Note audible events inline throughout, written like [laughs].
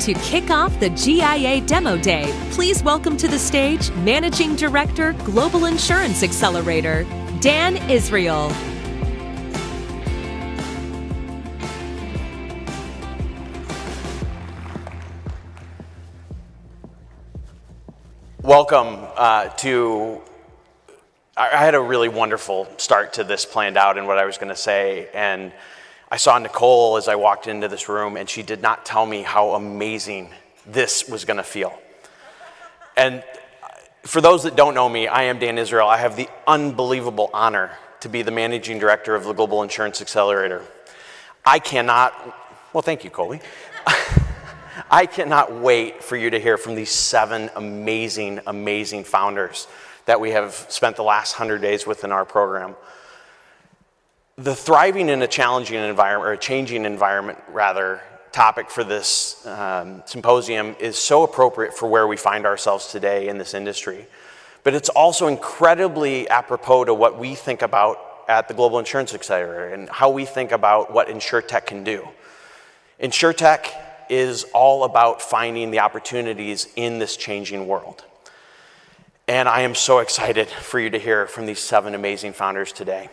To kick off the GIA Demo Day, please welcome to the stage Managing Director, Global Insurance Accelerator, Dan Israel. Welcome uh, to. I had a really wonderful start to this planned out and what I was going to say. And I saw Nicole as I walked into this room, and she did not tell me how amazing this was going to feel. And for those that don't know me, I am Dan Israel. I have the unbelievable honor to be the managing director of the Global Insurance Accelerator. I cannot, well, thank you, Coley. [laughs] I cannot wait for you to hear from these seven amazing, amazing founders that we have spent the last 100 days with in our program. The thriving in a challenging environment, or a changing environment, rather, topic for this um, symposium is so appropriate for where we find ourselves today in this industry. But it's also incredibly apropos to what we think about at the Global Insurance Accelerator and how we think about what InsureTech can do. InsureTech is all about finding the opportunities in this changing world. And I am so excited for you to hear from these seven amazing founders today.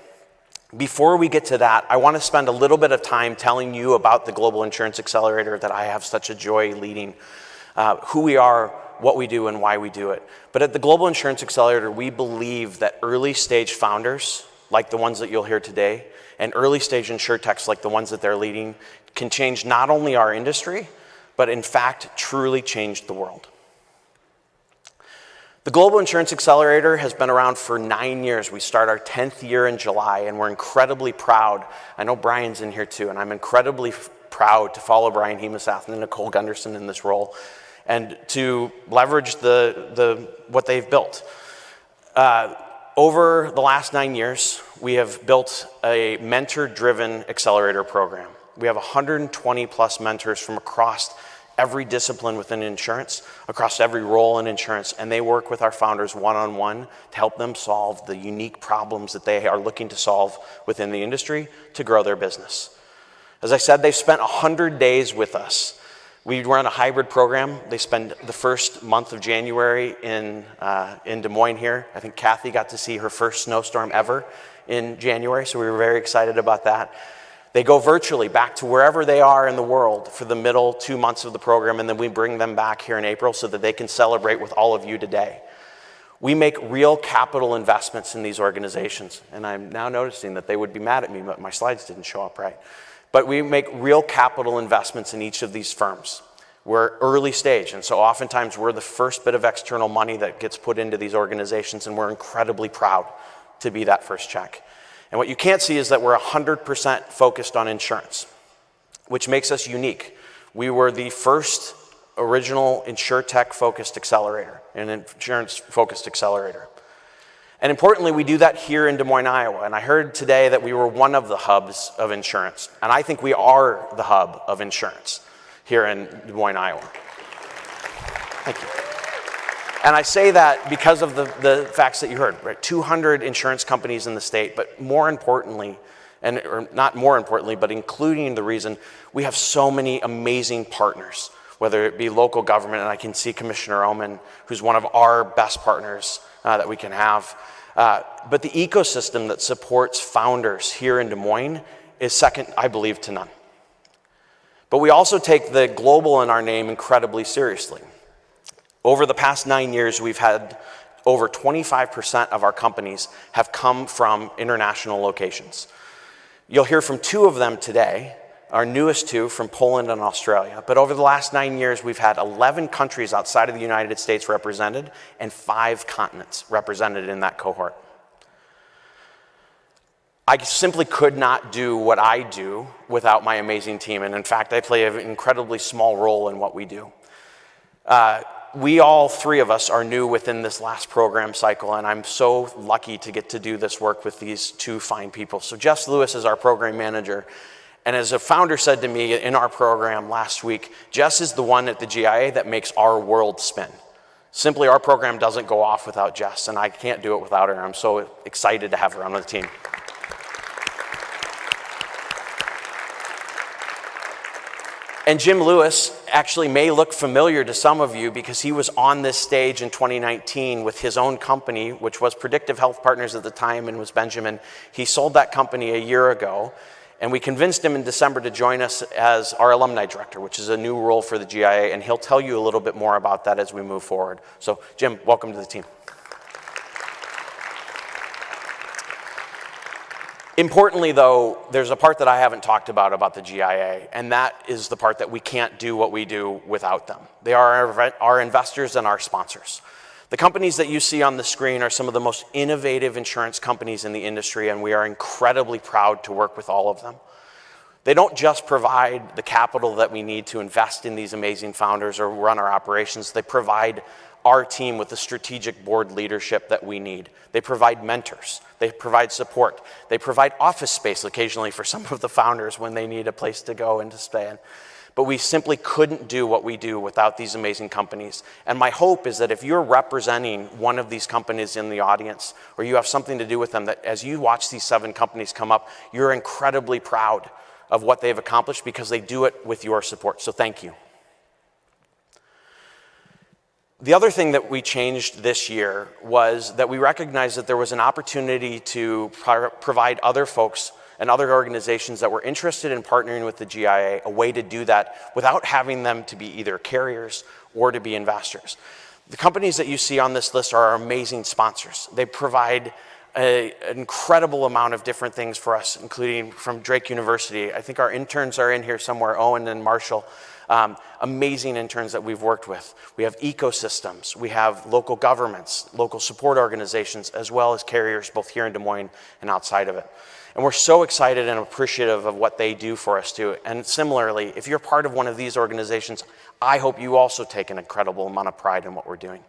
Before we get to that, I want to spend a little bit of time telling you about the Global Insurance Accelerator that I have such a joy leading, uh, who we are, what we do, and why we do it. But at the Global Insurance Accelerator, we believe that early stage founders, like the ones that you'll hear today, and early stage insurtechs like the ones that they're leading, can change not only our industry, but in fact truly change the world. The Global Insurance Accelerator has been around for nine years. We start our 10th year in July, and we're incredibly proud. I know Brian's in here too, and I'm incredibly proud to follow Brian Hemesath and Nicole Gunderson in this role and to leverage the, the, what they've built. Uh, over the last nine years, we have built a mentor driven accelerator program. We have 120 plus mentors from across every discipline within insurance, across every role in insurance, and they work with our founders one on one to help them solve the unique problems that they are looking to solve within the industry to grow their business. As I said, they've spent 100 days with us we run a hybrid program. They spend the first month of January in, uh, in Des Moines here. I think Kathy got to see her first snowstorm ever in January, so we were very excited about that. They go virtually back to wherever they are in the world for the middle two months of the program, and then we bring them back here in April so that they can celebrate with all of you today. We make real capital investments in these organizations, and I'm now noticing that they would be mad at me, but my slides didn't show up right. But we make real capital investments in each of these firms. We're early stage, and so oftentimes we're the first bit of external money that gets put into these organizations, and we're incredibly proud to be that first check. And what you can't see is that we're 100% focused on insurance, which makes us unique. We were the first original InsurTech focused accelerator, an insurance focused accelerator. And importantly, we do that here in Des Moines, Iowa. And I heard today that we were one of the hubs of insurance. And I think we are the hub of insurance here in Des Moines, Iowa. Thank you. And I say that because of the, the facts that you heard, right? 200 insurance companies in the state, but more importantly, and or not more importantly, but including the reason we have so many amazing partners, whether it be local government, and I can see Commissioner Ommen, who's one of our best partners uh, that we can have. Uh, but the ecosystem that supports founders here in Des Moines is second, I believe, to none. But we also take the global in our name incredibly seriously. Over the past nine years, we've had over 25% of our companies have come from international locations. You'll hear from two of them today, our newest two from Poland and Australia. But over the last nine years, we've had 11 countries outside of the United States represented and five continents represented in that cohort. I simply could not do what I do without my amazing team. And in fact, I play an incredibly small role in what we do. Uh, we all three of us are new within this last program cycle, and I'm so lucky to get to do this work with these two fine people. So, Jess Lewis is our program manager, and as a founder said to me in our program last week, Jess is the one at the GIA that makes our world spin. Simply, our program doesn't go off without Jess, and I can't do it without her. I'm so excited to have her on the team. And Jim Lewis actually may look familiar to some of you because he was on this stage in 2019 with his own company, which was Predictive Health Partners at the time and was Benjamin. He sold that company a year ago, and we convinced him in December to join us as our alumni director, which is a new role for the GIA, and he'll tell you a little bit more about that as we move forward. So, Jim, welcome to the team. Importantly, though, there's a part that I haven't talked about about the GIA, and that is the part that we can't do what we do without them. They are our, investors and our sponsors. The companies that you see on the screen are some of the most innovative insurance companies in the industry, and we are incredibly proud to work with all of them. They don't just provide the capital that we need to invest in these amazing founders or run our operations, they provide our team with the strategic board leadership that we need. They provide mentors, they provide support, they provide office space occasionally for some of the founders when they need a place to go and to stay in. But we simply couldn't do what we do without these amazing companies. And my hope is that if you're representing one of these companies in the audience, or you have something to do with them, that as you watch these seven companies come up, you're incredibly proud of what they've accomplished because they do it with your support. So thank you. The other thing that we changed this year was that we recognized that there was an opportunity to pro provide other folks and other organizations that were interested in partnering with the GIA a way to do that without having them to be either carriers or to be investors. The companies that you see on this list are amazing sponsors. They provide a, an incredible amount of different things for us, including from Drake University. I think our interns are in here somewhere, Owen and Marshall. Um, amazing interns that we've worked with. We have ecosystems, we have local governments, local support organizations, as well as carriers both here in Des Moines and outside of it. And we're so excited and appreciative of what they do for us too. And similarly, if you're part of one of these organizations, I hope you also take an incredible amount of pride in what we're doing.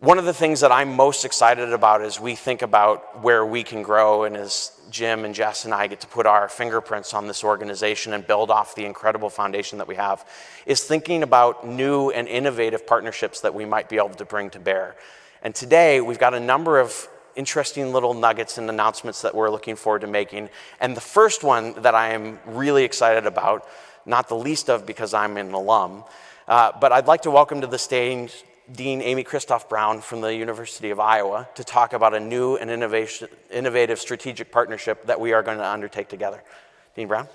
One of the things that I'm most excited about as we think about where we can grow and as Jim and Jess and I get to put our fingerprints on this organization and build off the incredible foundation that we have is thinking about new and innovative partnerships that we might be able to bring to bear. And today we've got a number of interesting little nuggets and announcements that we're looking forward to making. And the first one that I am really excited about, not the least of because I'm an alum, uh, but I'd like to welcome to the stage Dean Amy Kristof-Brown from the University of Iowa to talk about a new and innovative strategic partnership that we are going to undertake together. Dean Brown?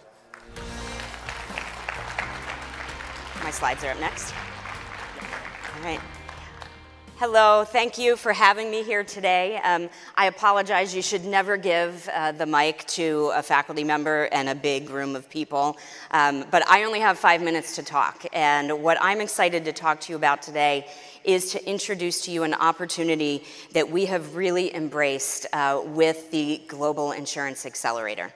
My slides are up next. All right. Hello, thank you for having me here today. Um, I apologize, you should never give uh, the mic to a faculty member and a big room of people, um, but I only have five minutes to talk. And what I'm excited to talk to you about today is to introduce to you an opportunity that we have really embraced uh, with the Global Insurance Accelerator.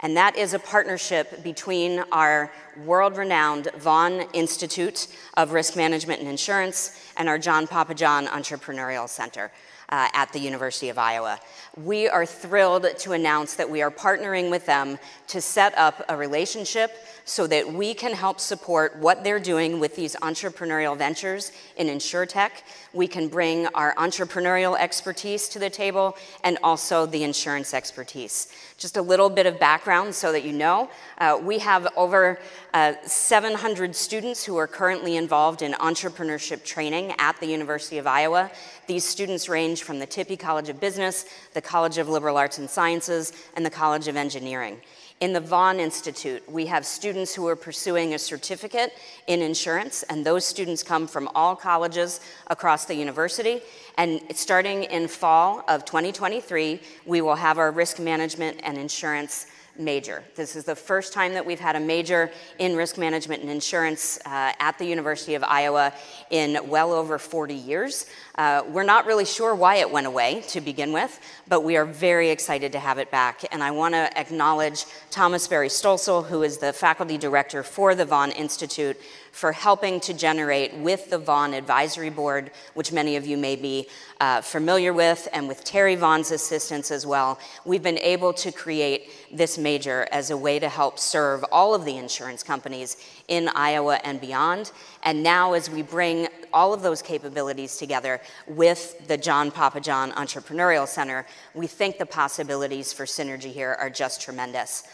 And that is a partnership between our world-renowned Vaughan Institute of Risk Management and Insurance and our John Pappajohn Entrepreneurial Center uh, at the University of Iowa. We are thrilled to announce that we are partnering with them to set up a relationship so that we can help support what they're doing with these entrepreneurial ventures in InsurTech. We can bring our entrepreneurial expertise to the table and also the insurance expertise. Just a little bit of background so that you know. Uh, we have over uh, 700 students who are currently involved in entrepreneurship training at the University of Iowa. These students range from the Tippie College of Business, the College of Liberal Arts and Sciences, and the College of Engineering. In the Vaughan Institute, we have students who are pursuing a certificate in insurance, and those students come from all colleges across the university. And starting in fall of 2023, we will have our risk management and insurance major. This is the first time that we've had a major in risk management and insurance uh, at the University of Iowa in well over 40 years. Uh, we're not really sure why it went away to begin with, but we are very excited to have it back. And I want to acknowledge Thomas Berry-Stölzle, who is the faculty director for the Vaughan Institute, for helping to generate with the Vaughan Advisory Board, which many of you may be uh, familiar with, and with Terry Vaughan's assistance as well. We've been able to create this major as a way to help serve all of the insurance companies in Iowa and beyond. And now as we bring all of those capabilities together with the John Pappajohn Entrepreneurial Center, we think the possibilities for synergy here are just tremendous.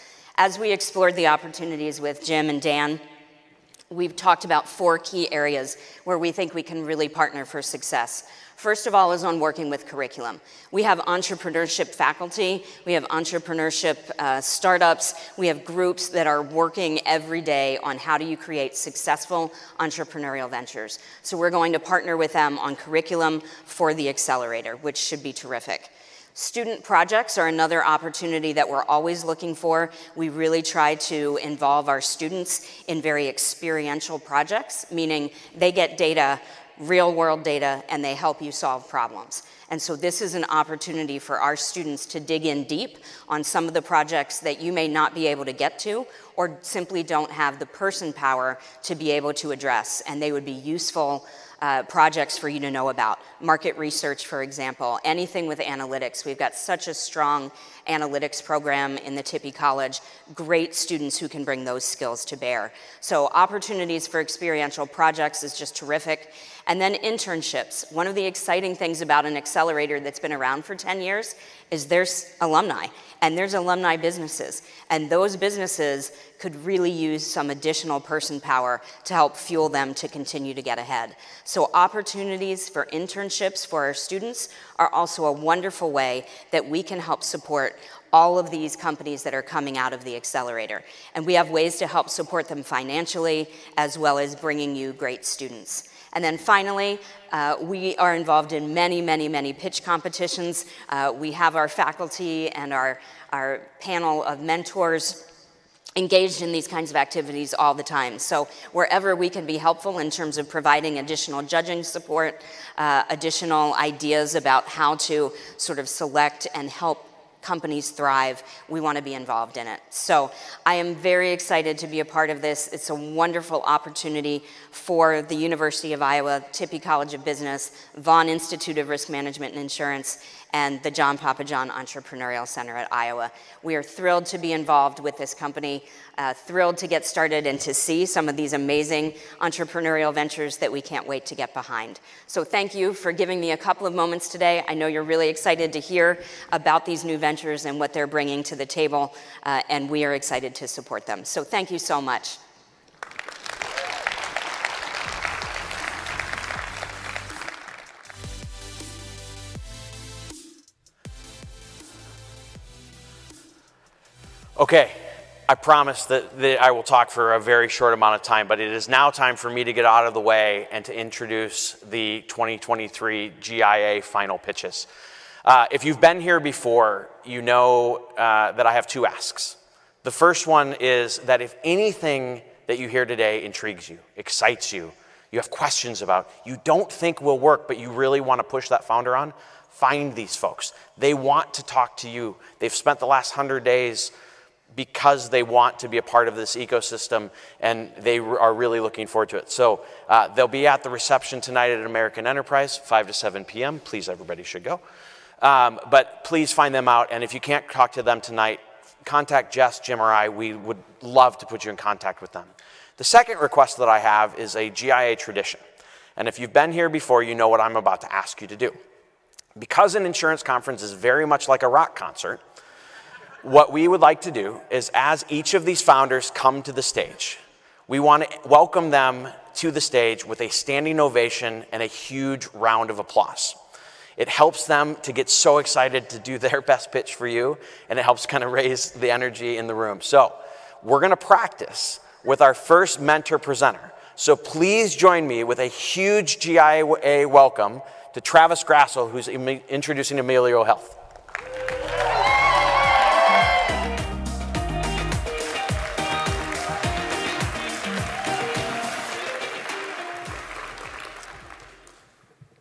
as we explored the opportunities with Jim and Dan, we've talked about four key areas where we think we can really partner for success. First of all is on working with curriculum. We have entrepreneurship faculty, we have entrepreneurship uh, startups, we have groups that are working every day on how do you create successful entrepreneurial ventures. So we're going to partner with them on curriculum for the accelerator, which should be terrific. Student projects are another opportunity that we're always looking for. We really try to involve our students in very experiential projects, meaning they get data real world data and they help you solve problems. And so this is an opportunity for our students to dig in deep on some of the projects that you may not be able to get to or simply don't have the person power to be able to address. And they would be useful uh, projects for you to know about. Market research, for example, anything with analytics. We've got such a strong analytics program in the Tippie College, great students who can bring those skills to bear. So opportunities for experiential projects is just terrific. And then internships. One of the exciting things about an accelerator that's been around for 10 years is there's alumni and there's alumni businesses. And those businesses could really use some additional person power to help fuel them to continue to get ahead. So opportunities for internships for our students are also a wonderful way that we can help support all of these companies that are coming out of the accelerator. And we have ways to help support them financially as well as bringing you great students. And then finally, uh, we are involved in many, many, many pitch competitions. Uh, we have our faculty and our, our panel of mentors engaged in these kinds of activities all the time. So wherever we can be helpful in terms of providing additional judging support, uh, additional ideas about how to sort of select and help companies thrive, we want to be involved in it. So I am very excited to be a part of this. It's a wonderful opportunity for the University of Iowa, Tippie College of Business, Vaughan Institute of Risk Management and Insurance, and the John Pappajohn Entrepreneurial Center at Iowa. We are thrilled to be involved with this company, uh, thrilled to get started and to see some of these amazing entrepreneurial ventures that we can't wait to get behind. So thank you for giving me a couple of moments today. I know you're really excited to hear about these new ventures and what they're bringing to the table, uh, and we are excited to support them. So thank you so much. Okay, I promise that, that, I will talk for a very short amount of time, but it is now time for me to get out of the way and to introduce the 2023 GIA final pitches. Uh, if you've been here before, you know uh, that I have two asks. The first one is that if anything that you hear today intrigues you, excites you, you have questions about, you don't think will work, but you really want to push that founder on, find these folks. They want to talk to you. They've spent the last 100 days because they want to be a part of this ecosystem and they are really looking forward to it. So uh, they'll be at the reception tonight at American Enterprise, 5 to 7 p.m. Please, everybody should go. Um, but please find them out. And if you can't talk to them tonight, contact Jess, Jim, or I. We would love to put you in contact with them. The second request that I have is a GIA tradition. And if you've been here before, you know what I'm about to ask you to do. Because an insurance conference is very much like a rock concert, what we would like to do is as each of these founders come to the stage, we want to welcome them to the stage with a standing ovation and a huge round of applause. It helps them to get so excited to do [laughs] their best pitch for you, and it helps kind of raise the energy in the room. So, we're going to practice with our first mentor presenter. So, please join me with a huge GIA welcome to Travis Grassel, who's introducing Amelio Health.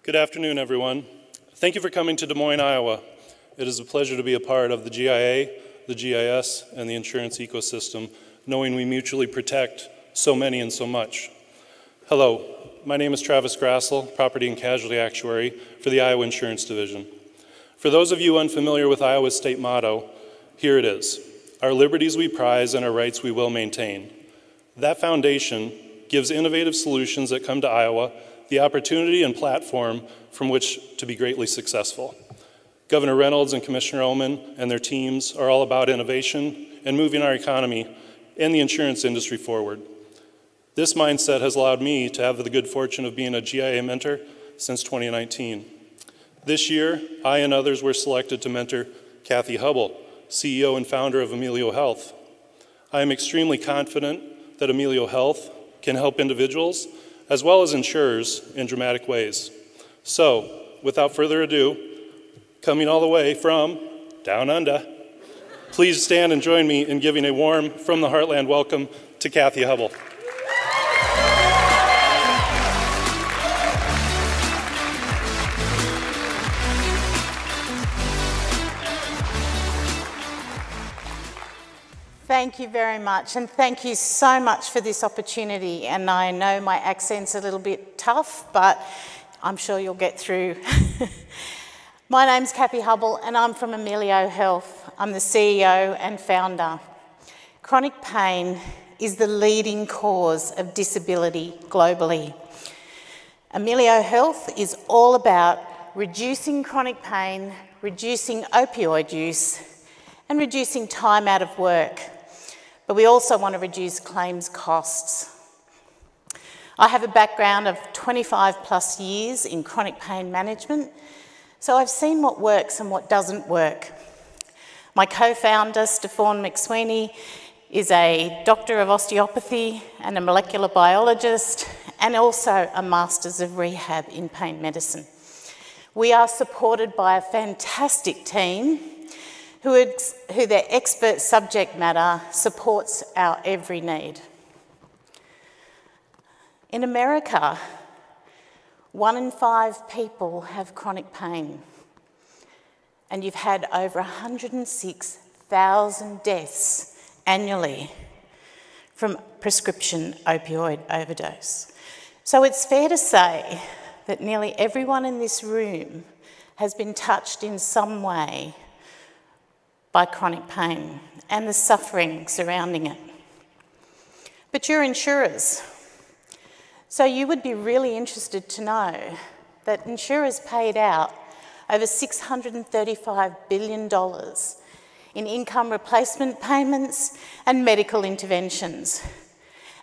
Good afternoon, everyone. Thank you for coming to Des Moines, Iowa. It is a pleasure to be a part of the GIA, the GIS, and the insurance ecosystem, knowing we mutually protect so many and so much. Hello, my name is Travis Grassel, Property and Casualty Actuary for the Iowa Insurance Division. For those of you unfamiliar with Iowa's state motto, here it is Our liberties we prize and our rights we will maintain. That foundation gives innovative solutions that come to Iowa the opportunity and platform from which to be greatly successful. Governor Reynolds and Commissioner Ommen and their teams are all about innovation and moving our economy and the insurance industry forward. This mindset has allowed me to have the good fortune of being a GIA mentor since 2019. This year, I and others were selected to mentor Kathy Hubble, CEO and founder of Amelio Health. I am extremely confident that Amelio Health can help individuals as well as insurers in dramatic ways. So, without further ado, coming all the way from down under, please stand and join me in giving a warm from the Heartland welcome to Kathy Hubble. Thank you very much, and thank you so much for this opportunity. And I know my accent's a little bit tough, but I'm sure you'll get through. [laughs] my name's Kathy Hubble, and I'm from Amelio Health. I'm the CEO and founder. Chronic pain is the leading cause of disability globally. Amelio Health is all about reducing chronic pain, reducing opioid use, and reducing time out of work but we also want to reduce claims costs. I have a background of 25 plus years in chronic pain management, so I've seen what works and what doesn't work. My co-founder, Stefan McSweeney, is a doctor of osteopathy and a molecular biologist, and also a Masters of Rehab in Pain Medicine. We are supported by a fantastic team who, who their expert subject matter supports our every need. In America, one in five people have chronic pain, and you've had over 106,000 deaths annually from prescription opioid overdose. So it's fair to say that nearly everyone in this room has been touched in some way by chronic pain and the suffering surrounding it. But you're insurers, so you would be really interested to know that insurers paid out over $635 billion in income replacement payments and medical interventions.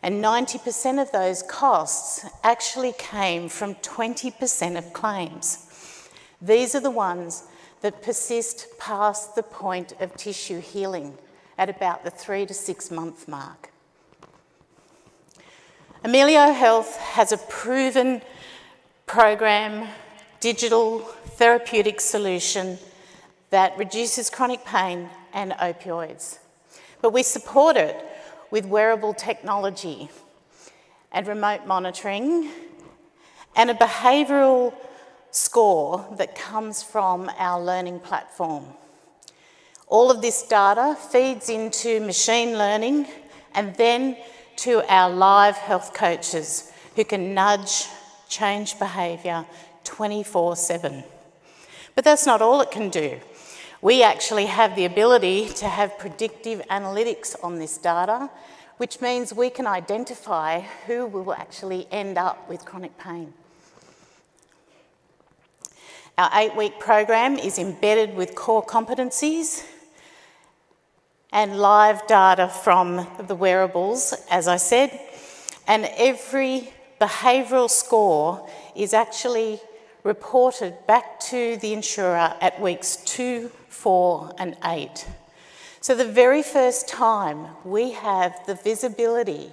And 90% of those costs actually came from 20% of claims. These are the ones that persist past the point of tissue healing at about the three to six month mark. Amelio Health has a proven program, digital therapeutic solution that reduces chronic pain and opioids. But we support it with wearable technology and remote monitoring and a behavioural score that comes from our learning platform. All of this data feeds into machine learning and then to our live health coaches who can nudge, change behaviour 24 7. But that's not all it can do. We actually have the ability to have predictive analytics on this data, which means we can identify who will actually end up with chronic pain. Our eight week program is embedded with core competencies and live data from the wearables, as I said, and every behavioural score is actually reported back to the insurer at weeks two, four, and eight. So, the very first time we have the visibility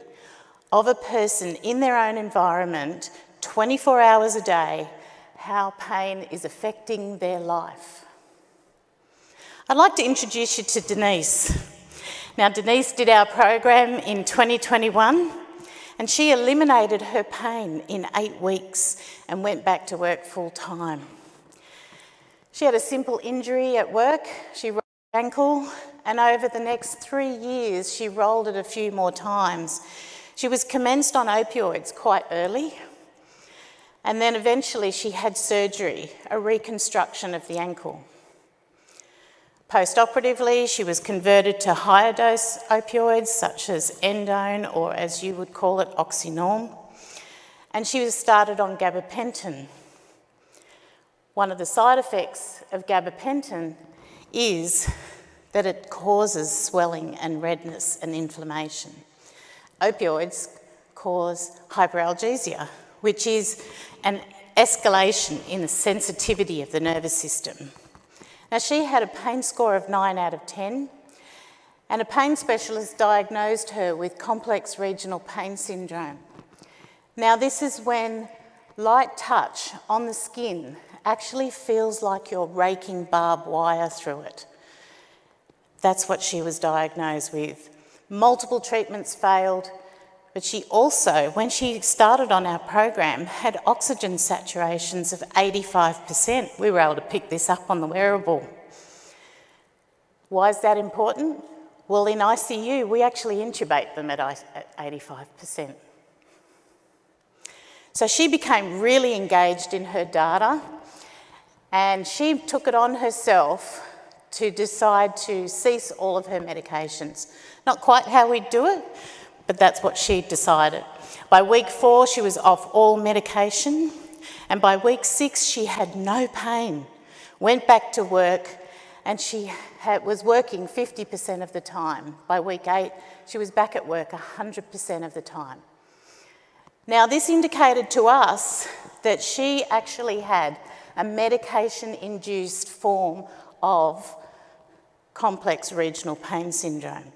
of a person in their own environment 24 hours a day how pain is affecting their life. I'd like to introduce you to Denise. Now, Denise did our program in 2021 and she eliminated her pain in eight weeks and went back to work full time. She had a simple injury at work, she rolled her ankle, and over the next three years, she rolled it a few more times. She was commenced on opioids quite early, and then eventually she had surgery, a reconstruction of the ankle. Post-operatively, she was converted to higher dose opioids such as endone or as you would call it, oxynorm. And she was started on gabapentin. One of the side effects of gabapentin is that it causes swelling and redness and inflammation. Opioids cause hyperalgesia, which is an escalation in the sensitivity of the nervous system. Now, she had a pain score of 9 out of 10, and a pain specialist diagnosed her with complex regional pain syndrome. Now, this is when light touch on the skin actually feels like you're raking barbed wire through it. That's what she was diagnosed with. Multiple treatments failed, but she also, when she started on our program, had oxygen saturations of 85%. We were able to pick this up on the wearable. Why is that important? Well, in ICU, we actually intubate them at 85%. So she became really engaged in her data and she took it on herself to decide to cease all of her medications. Not quite how we do it, but that's what she decided. By week four, she was off all medication, and by week six, she had no pain. Went back to work, and she had, was working 50% of the time. By week eight, she was back at work 100% of the time. Now, this indicated to us that she actually had a medication induced form of complex regional pain syndrome.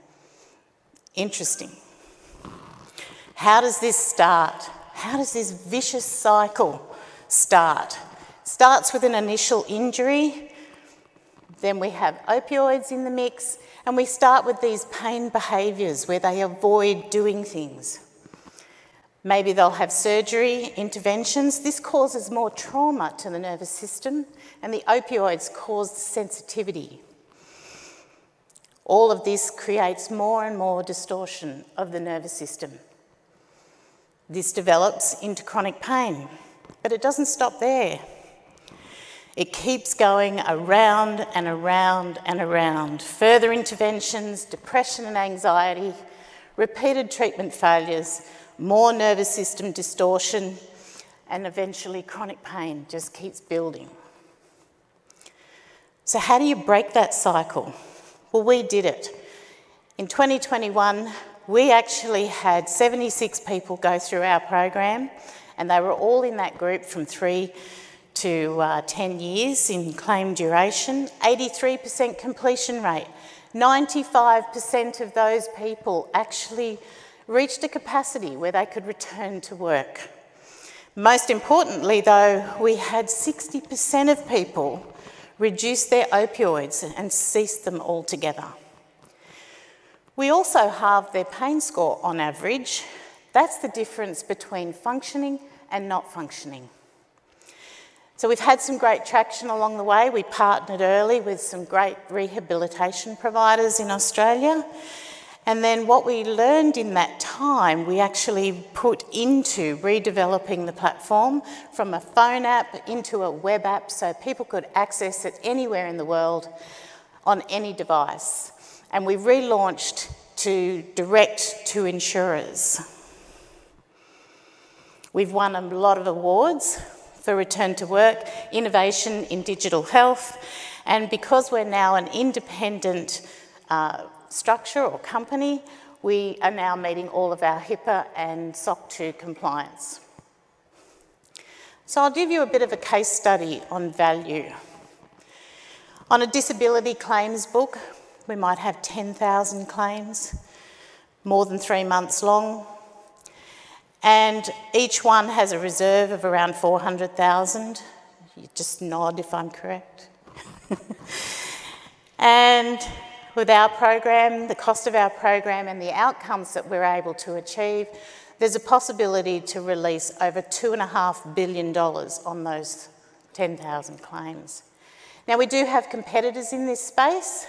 Interesting. How does this start? How does this vicious cycle start? Starts with an initial injury, then we have opioids in the mix, and we start with these pain behaviours where they avoid doing things. Maybe they'll have surgery, interventions. This causes more trauma to the nervous system, and the opioids cause sensitivity. All of this creates more and more distortion of the nervous system. This develops into chronic pain, but it doesn't stop there. It keeps going around and around and around. Further interventions, depression and anxiety, repeated treatment failures, more nervous system distortion, and eventually chronic pain just keeps building. So, how do you break that cycle? Well, we did it. In 2021, we actually had 76 people go through our program, and they were all in that group from three to uh, 10 years in claim duration, 83% completion rate. 95% of those people actually reached a capacity where they could return to work. Most importantly, though, we had 60% of people reduce their opioids and cease them altogether. We also halved their pain score on average. That's the difference between functioning and not functioning. So we've had some great traction along the way. We partnered early with some great rehabilitation providers in Australia and then what we learned in that time, we actually put into redeveloping the platform from a phone app into a web app so people could access it anywhere in the world on any device. And we relaunched to direct to insurers. We've won a lot of awards for return to work, innovation in digital health, and because we're now an independent uh, structure or company, we are now meeting all of our HIPAA and SOC 2 compliance. So I'll give you a bit of a case study on value. On a disability claims book, we might have 10,000 claims, more than three months long, and each one has a reserve of around 400,000. You just nod if I'm correct. [laughs] and with our program, the cost of our program, and the outcomes that we're able to achieve, there's a possibility to release over $2.5 billion on those 10,000 claims. Now, we do have competitors in this space,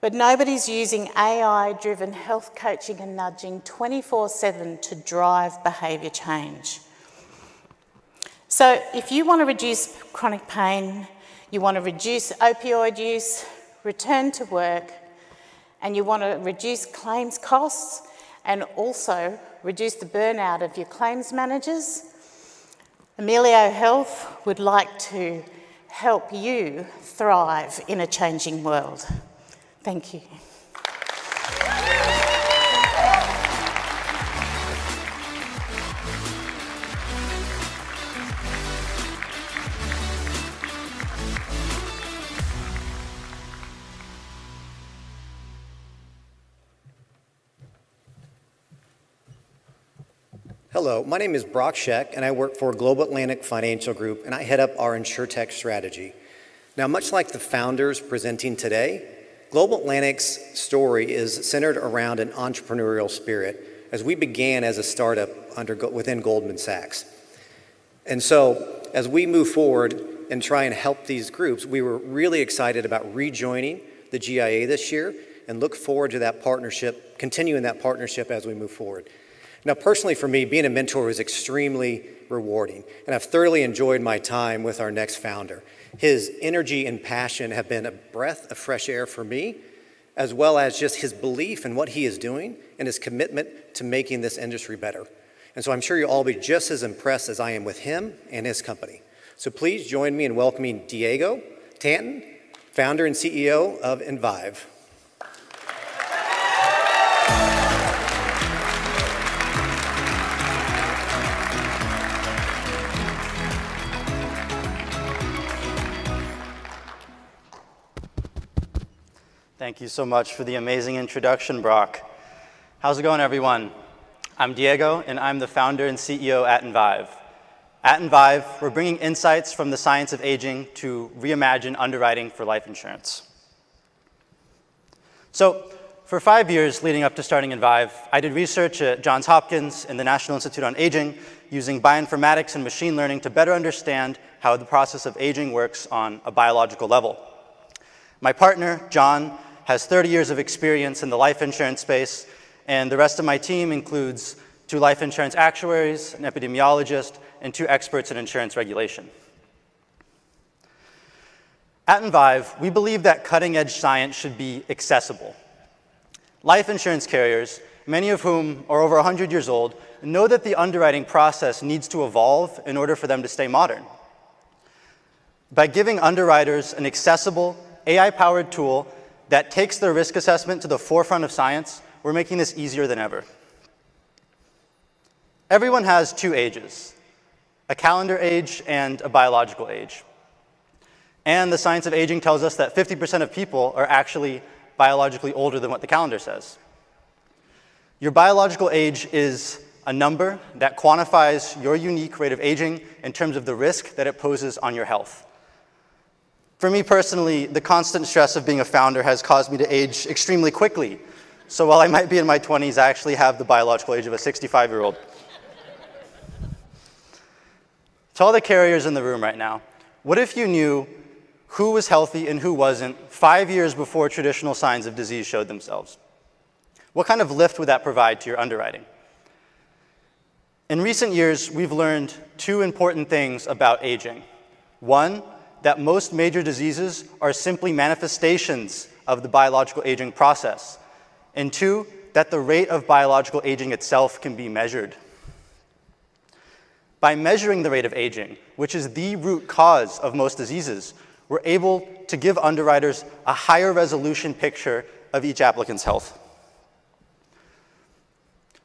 but nobody's using AI driven health coaching and nudging 24 7 to drive behaviour change. So, if you want to reduce chronic pain, you want to reduce opioid use, return to work, and you want to reduce claims costs and also reduce the burnout of your claims managers, Amelio Health would like to help you thrive in a changing world. Thank you. Hello, my name is Brock Scheck, and I work for Global Atlantic Financial Group, and I head up our InsureTech strategy. Now, much like the founders presenting today, Global Atlantic's story is centered around an entrepreneurial spirit as we began as a startup under, within Goldman Sachs. And so, as we move forward and try and help these groups, we were really excited about rejoining the GIA this year and look forward to that partnership, continuing that partnership as we move forward. Now, personally, for me, being a mentor was extremely rewarding, and I've thoroughly enjoyed my time with our next founder. His energy and passion have been a breath of fresh air for me, as well as just his belief in what he is doing and his commitment to making this industry better. And so I'm sure you'll all be just as impressed as I am with him and his company. So please join me in welcoming Diego Tanton, founder and CEO of Envive. Thank you so much for the amazing introduction, Brock. How's it going, everyone? I'm Diego, and I'm the founder and CEO at Envive. At Envive, we're bringing insights from the science of aging to reimagine underwriting for life insurance. So, for five years leading up to starting Envive, I did research at Johns Hopkins and the National Institute on Aging using bioinformatics and machine learning to better understand how the process of aging works on a biological level. My partner, John, has 30 years of experience in the life insurance space, and the rest of my team includes two life insurance actuaries, an epidemiologist, and two experts in insurance regulation. At Envive, we believe that cutting edge science should be accessible. Life insurance carriers, many of whom are over 100 years old, know that the underwriting process needs to evolve in order for them to stay modern. By giving underwriters an accessible, AI powered tool that takes the risk assessment to the forefront of science, we're making this easier than ever. Everyone has two ages, a calendar age and a biological age. And the science of aging tells us that 50% of people are actually biologically older than what the calendar says. Your biological age is a number that quantifies your unique rate of aging in terms of the risk that it poses on your health. For me personally, the constant stress of being a founder has caused me to age extremely quickly. So while I might be in my 20s, I actually have the biological age of a 65 year old. to all the carriers in the room right now, what if you knew who was healthy and who wasn't five years before traditional signs of disease showed themselves? What kind of lift would that provide to your underwriting? In recent years, we've learned two important things about aging. One, that most major diseases are simply manifestations of the biological aging process. And two, that the rate of biological aging itself can be measured. By measuring the rate of aging, which is the root cause of most diseases, we're able to give underwriters a higher resolution picture of each applicant's health.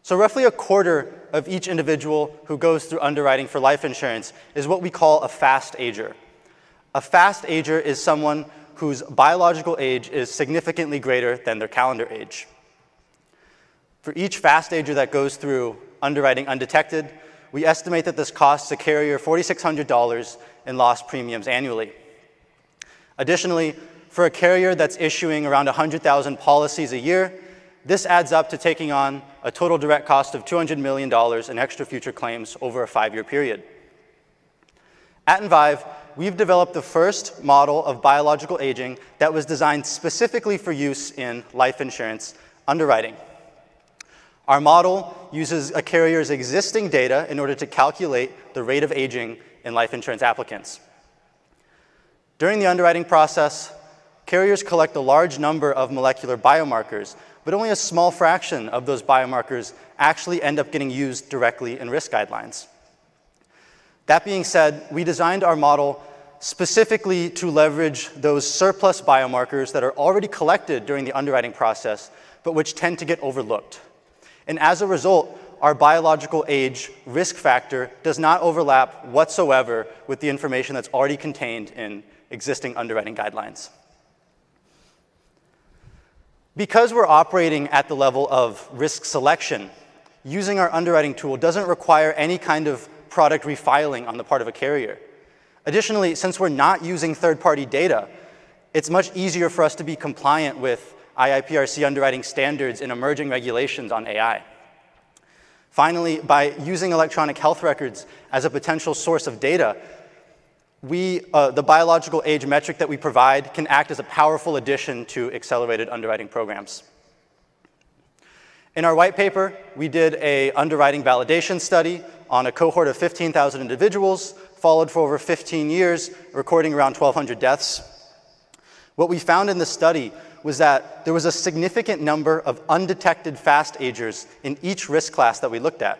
So, roughly a quarter of each individual who goes through underwriting for life insurance is what we call a fast ager. A fast ager is someone whose biological age is significantly greater than their calendar age. For each fast ager that goes through underwriting undetected, we estimate that this costs a carrier $4,600 in lost premiums annually. Additionally, for a carrier that's issuing around 100,000 policies a year, this adds up to taking on a total direct cost of $200 million in extra future claims over a five year period. At Envive, we've developed the first model of biological aging that was designed specifically for use in life insurance underwriting. Our model uses a carrier's existing data in order to calculate the rate of aging in life insurance applicants. During the underwriting process, carriers collect a large number of molecular biomarkers, but only a small fraction of those biomarkers actually end up getting used directly in risk guidelines. That being said, we designed our model specifically to leverage those surplus biomarkers that are already collected during the underwriting process, but which tend to get overlooked. And as a result, our biological age risk factor does not overlap whatsoever with the information that's already contained in existing underwriting guidelines. Because we're operating at the level of risk selection, using our underwriting tool doesn't require any kind of product refiling on the part of a carrier. Additionally, since we're not using third-party data, it's much easier for us to be compliant with IIPRC underwriting standards and emerging regulations on AI. Finally, by using electronic health records as a potential source of data, we, uh, the biological age metric that we provide can act as a powerful addition to accelerated underwriting programs. In our white paper, we did a underwriting validation study on a cohort of 15,000 individuals, followed for over 15 years, recording around 1,200 deaths. What we found in the study was that there was a significant number of undetected fast agers in each risk class that we looked at.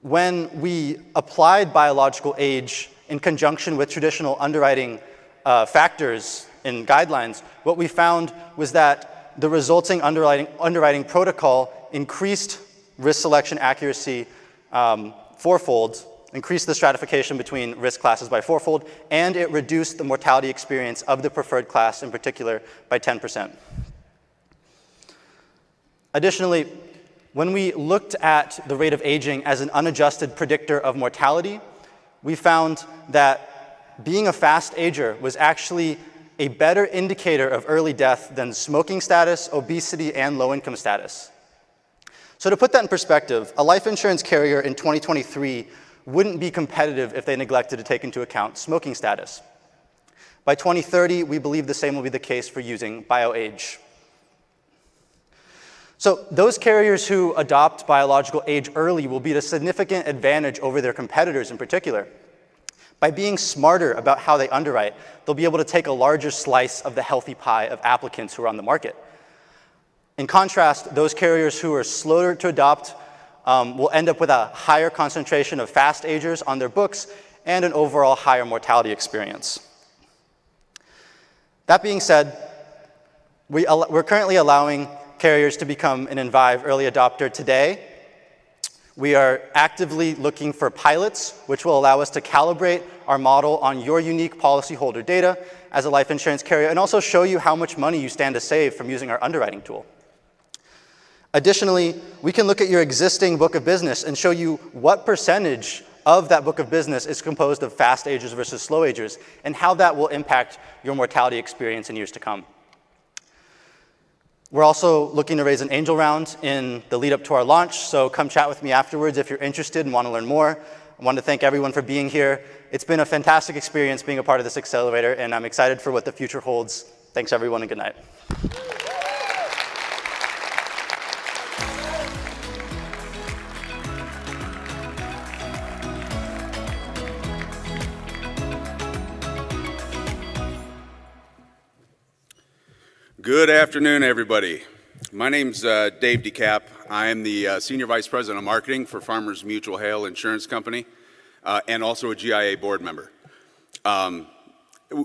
When we applied biological age in conjunction with traditional underwriting uh, factors and guidelines, what we found was that the resulting underwriting, underwriting protocol increased risk selection accuracy um, fourfold, increased the stratification between risk classes by fourfold, and it reduced the mortality experience of the preferred class in particular by 10%. Additionally, when we looked at the rate of aging as an unadjusted predictor of mortality, we found that being a fast ager was actually a better indicator of early death than smoking status, obesity, and low income status. So to put that in perspective, a life insurance carrier in 2023 wouldn't be competitive if they neglected to take into account smoking status. By 2030, we believe the same will be the case for using bioage. So those carriers who adopt biological age early will be at a significant advantage over their competitors in particular. By being smarter about how they underwrite, they'll be able to take a larger slice of the healthy pie of applicants who are on the market. In contrast, those carriers who are slower to adopt um, will end up with a higher concentration of fast agers on their books and an overall higher mortality experience. That being said, we are currently allowing carriers to become an Envive early adopter today. We are actively looking for pilots, which will allow us to calibrate our model on your unique policyholder data as a life insurance carrier and also show you how much money you stand to save from using our underwriting tool. Additionally, we can look at your existing book of business and show you what percentage of that book of business is composed of fast agers versus slow agers and how that will impact your mortality experience in years to come. We're also looking to raise an angel round in the lead up to our launch, so come chat with me afterwards if you're interested and want to learn more. I want to thank everyone for being here. It's been a fantastic experience being a part of this accelerator, and I'm excited for what the future holds. Thanks, everyone, and good night. Good afternoon, everybody. My name's uh, Dave DeCap. I am the uh, Senior Vice President of Marketing for Farmers Mutual Hail Insurance Company uh, and also a GIA board member. Um,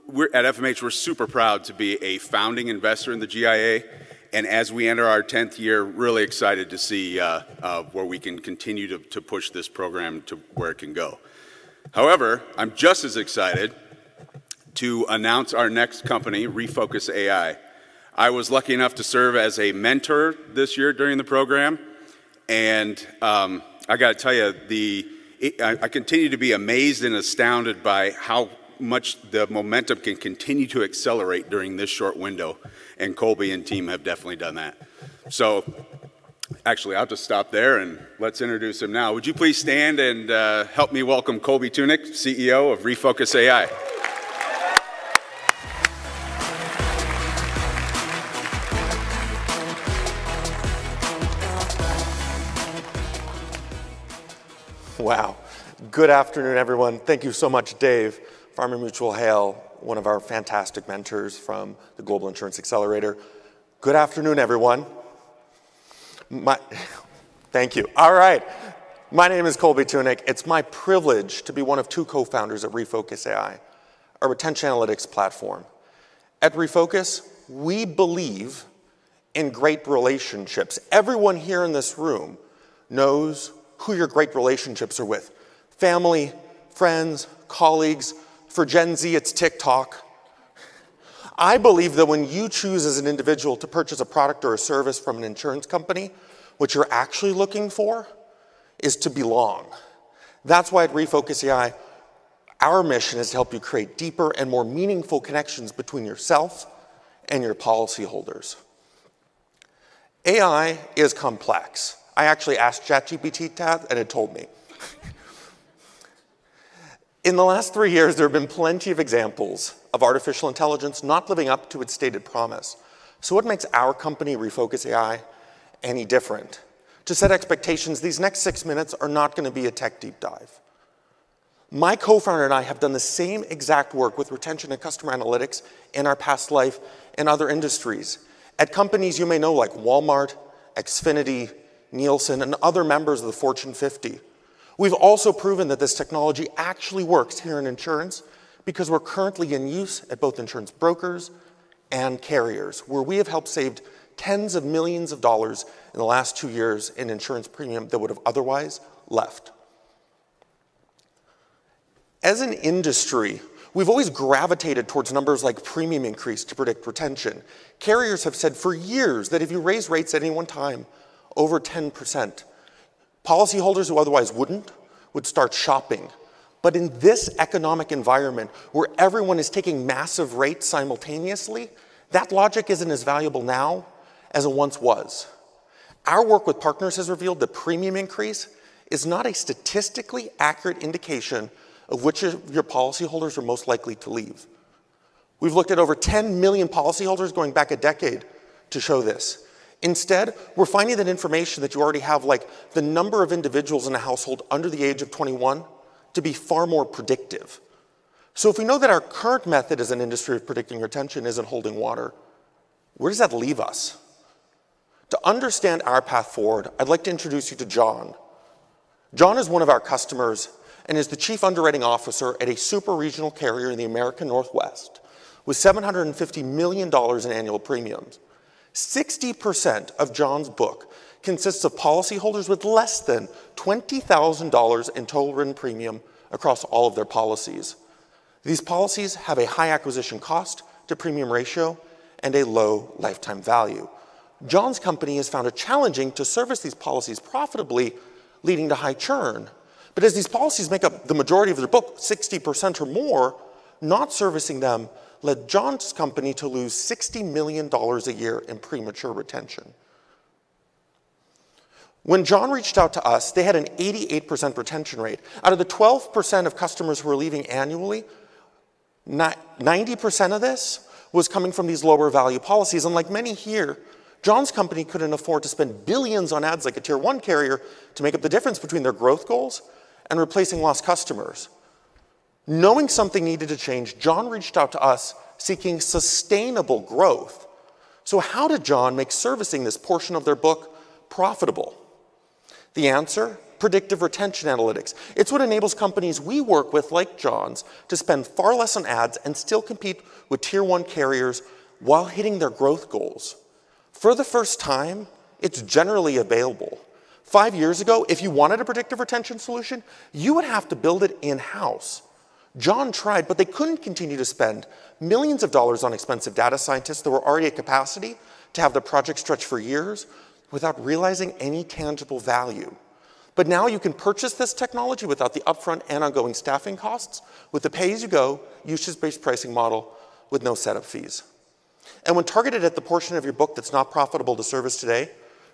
we're, at FMH, we're super proud to be a founding investor in the GIA, and as we enter our 10th year, really excited to see uh, uh, where we can continue to, to push this program to where it can go. However, I'm just as excited to announce our next company, Refocus AI. I was lucky enough to serve as a mentor this year during the program, and um, I got to tell you, the it, I, I continue to be amazed and astounded by how much the momentum can continue to accelerate during this short window, and Colby and team have definitely done that. So, actually, I'll just stop there and let's introduce him now. Would you please stand and uh, help me welcome Colby Tunick, CEO of Refocus AI. Wow. Good afternoon, everyone. Thank you so much, Dave. Farmer Mutual Hail, one of our fantastic mentors from the Global Insurance Accelerator. Good afternoon, everyone. My, thank you. All right. My name is Colby Tunick. It's my privilege to be one of two co-founders of Refocus AI. our retention analytics platform. At Refocus, we believe in great relationships. Everyone here in this room knows who your great relationships are with family, friends, colleagues. For Gen Z, it's TikTok. I believe that when you choose as an individual to purchase a product or a service from an insurance company, what you're actually looking for is to belong. That's why at Refocus AI, our mission is to help you create deeper and more meaningful connections between yourself and your policyholders. AI is complex. I actually asked ChatGPT that, and it told me. In the last three years, there have been plenty of examples of artificial intelligence not living up to its stated promise. So what makes our company, Refocus AI, any different? To set expectations, these next six minutes are not going to be a tech deep dive. My co-founder and I have done the same exact work with retention and customer analytics in our past life in other industries. At companies you may know like Walmart, Xfinity, Nielsen, and other members of the Fortune 50. We've also proven that this technology actually works here in insurance because we're currently in use at both insurance brokers and carriers, where we have helped save tens of millions of dollars in the last two years in insurance premium that would have otherwise left. As an industry, we've always gravitated towards numbers like premium increase to predict retention. Carriers have said for years that if you raise rates at any one time over 10%, policyholders who otherwise wouldn't would start shopping. But in this economic environment where everyone is taking massive rates simultaneously, that logic isn't as valuable now as it once was. Our work with partners has revealed that premium increase is not a statistically accurate indication of which of your policyholders are most likely to leave. We've looked at over 10 million policyholders going back a decade to show this. Instead, we're finding that information that you already have, like the number of individuals in a household under the age of 21, to be far more predictive. So if we know that our current method as an industry of predicting retention isn't holding water, where does that leave us? To understand our path forward, I'd like to introduce you to John. John is one of our customers and is the chief underwriting officer at a super regional carrier in the American Northwest with $750 million in annual premiums. 60% of John's book consists of policyholders with less than $20,000 in total written premium across all of their policies. These policies have a high acquisition cost to premium ratio and a low lifetime value. John's company has found it challenging to service these policies profitably, leading to high churn. But as these policies make up the majority of their book, 60% or more, not servicing them led John's company to lose $60 million a year in premature retention. When John reached out to us, they had an 88% retention rate. Out of the 12% of customers who were leaving annually, 90% of this was coming from these lower value policies. And like many here, John's company couldn't afford to spend billions on ads like a tier one carrier to make up the difference between their growth goals and replacing lost customers. Knowing something needed to change, John reached out to us seeking sustainable growth. So, how did John make servicing this portion of their book profitable? The answer predictive retention analytics. It's what enables companies we work with, like John's, to spend far less on ads and still compete with tier one carriers while hitting their growth goals. For the first time, it's generally available. Five years ago, if you wanted a predictive retention solution, you would have to build it in house. John tried, but they couldn't continue to spend millions of dollars on expensive data scientists that were already at capacity to have the project stretch for years without realizing any tangible value. But now you can purchase this technology without the upfront and ongoing staffing costs with the pay-as-you-go, usage-based pricing model with no setup fees. And when targeted at the portion of your book that's not profitable to service today,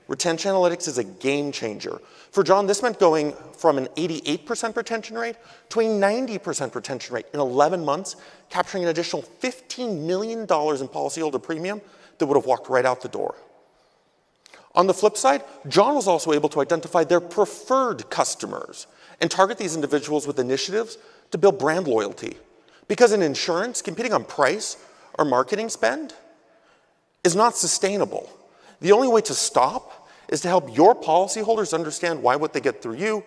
Retention analytics is a game changer. For John, this meant going from an 88% retention rate to a 90% retention rate in 11 months, capturing an additional $15 million in policyholder premium that would have walked right out the door. On the flip side, John was also able to identify their preferred customers and target these individuals with initiatives to build brand loyalty. Because in insurance, competing on price or marketing spend is not sustainable. The only way to stop is to help your policyholders understand why what they get through you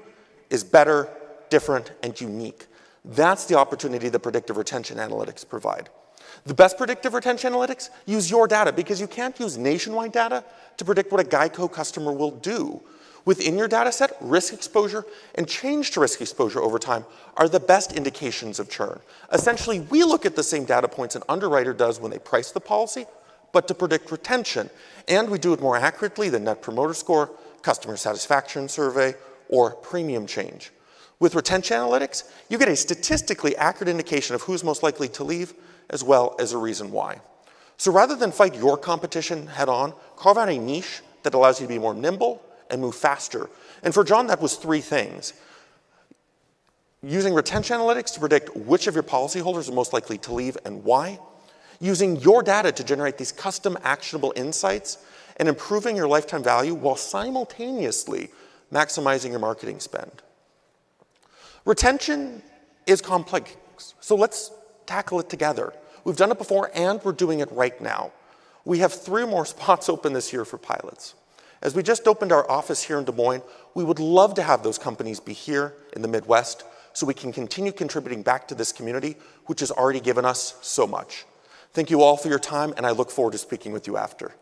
is better, different, and unique. That's the opportunity that predictive retention analytics provide. The best predictive retention analytics, use your data because you can't use nationwide data to predict what a Geico customer will do. Within your data set, risk exposure and change to risk exposure over time are the best indications of churn. Essentially, we look at the same data points an underwriter does when they price the policy, but to predict retention. And we do it more accurately than Net Promoter Score, Customer Satisfaction Survey, or premium change. With retention analytics, you get a statistically accurate indication of who's most likely to leave, as well as a reason why. So rather than fight your competition head on, carve out a niche that allows you to be more nimble and move faster. And for John, that was three things. Using retention analytics to predict which of your policyholders are most likely to leave and why. Using your data to generate these custom actionable insights and improving your lifetime value while simultaneously maximizing your marketing spend. Retention is complex, so let's tackle it together. We've done it before and we're doing it right now. We have three more [laughs] spots open this year for pilots. As we just opened our office here in Des Moines, we would love to have those companies be here in the Midwest so we can continue contributing back to this community, which has already given us so much. Thank you all for your time, and I look forward to speaking with you after.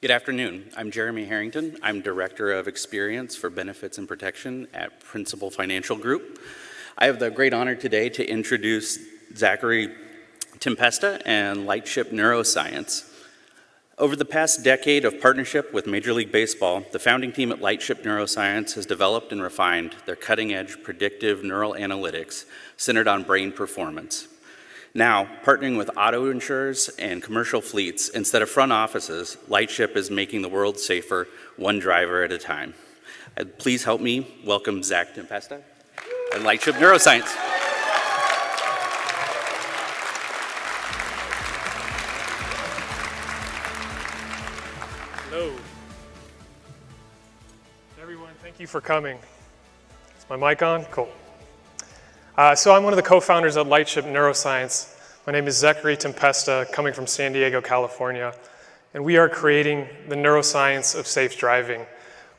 Good afternoon. I'm Jeremy Harrington. I'm Director of Experience for Benefits and Protection at Principal Financial Group. I have the great honor today to introduce Zachary Tempesta and Lightship Neuroscience. Over the past decade of partnership with Major League Baseball, the founding team at Lightship Neuroscience has developed and refined their cutting-edge predictive neural analytics centered on brain performance. Now, partnering with auto insurers and commercial fleets instead of front offices, Lightship is making the world safer one driver at a time. Uh, please help me welcome Zach Tempesta and Lightship Neuroscience. You for coming. Is my mic on? Cool. Uh, so I'm one of the co-founders of Lightship Neuroscience. My name is Zachary Tempesta, coming from San Diego, California, and we are creating the neuroscience of safe driving,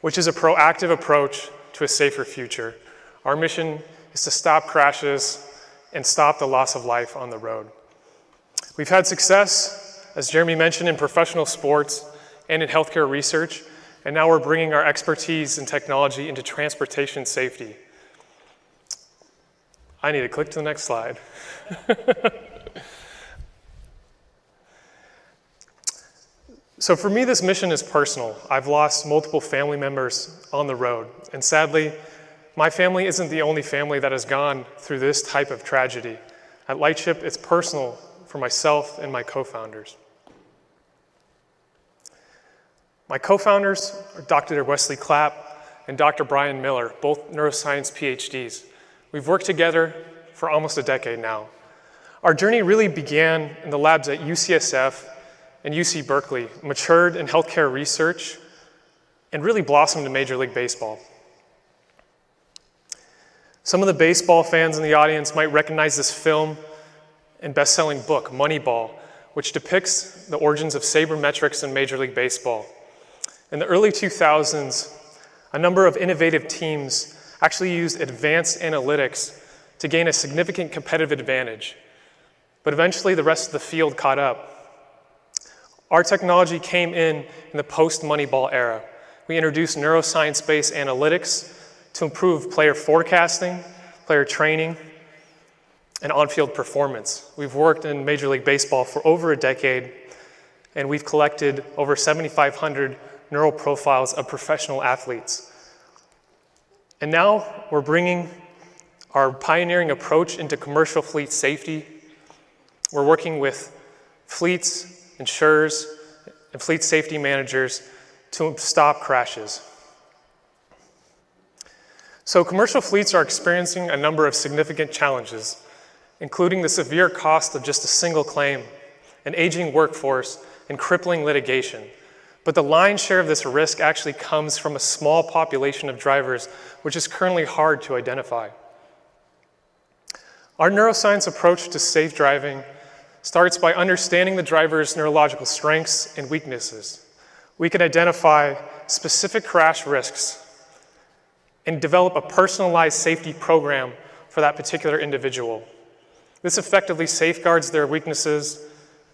which is a proactive approach to a safer future. Our mission is to stop crashes and stop the loss of life on the road. We've had success, as Jeremy mentioned, in professional sports and in healthcare research, and now we're bringing our expertise and technology into transportation safety. I need to click to the next slide. [laughs] so for me, this mission is personal. I've lost multiple family members on the road, and sadly, my family isn't the only family that has gone through this type of tragedy. At Lightship, it's personal for myself and my co-founders. My co-founders are Dr. Wesley Clapp and Dr. Brian Miller, both neuroscience PhDs. We've worked together for almost a decade now. Our journey really began in the labs at UCSF and UC Berkeley, matured in healthcare research, and really blossomed in Major League Baseball. Some of the baseball fans in the audience might recognize this film and best-selling book, Moneyball, which depicts the origins of sabermetrics in Major League Baseball. In the early 2000s, a number of innovative teams actually used advanced analytics to gain a significant competitive advantage. But eventually, the rest of the field caught up. Our technology came in in the post-Moneyball era. We introduced neuroscience-based analytics to improve player forecasting, player training, and on-field performance. We've worked in Major League Baseball for over a decade, and we've collected over 7,500 neural profiles of professional athletes. And now we're bringing our pioneering approach into commercial fleet safety. We're working with fleets, insurers, and fleet safety managers to stop crashes. So commercial fleets are experiencing a number of significant challenges, including the severe cost of just a single claim, an aging workforce, and crippling litigation. But the lion's share of this risk actually comes from a small population of drivers, which is currently hard to identify. Our neuroscience approach to safe driving starts by understanding the driver's neurological strengths and weaknesses. We can identify specific crash risks and develop a personalized safety program for that particular individual. This effectively safeguards their weaknesses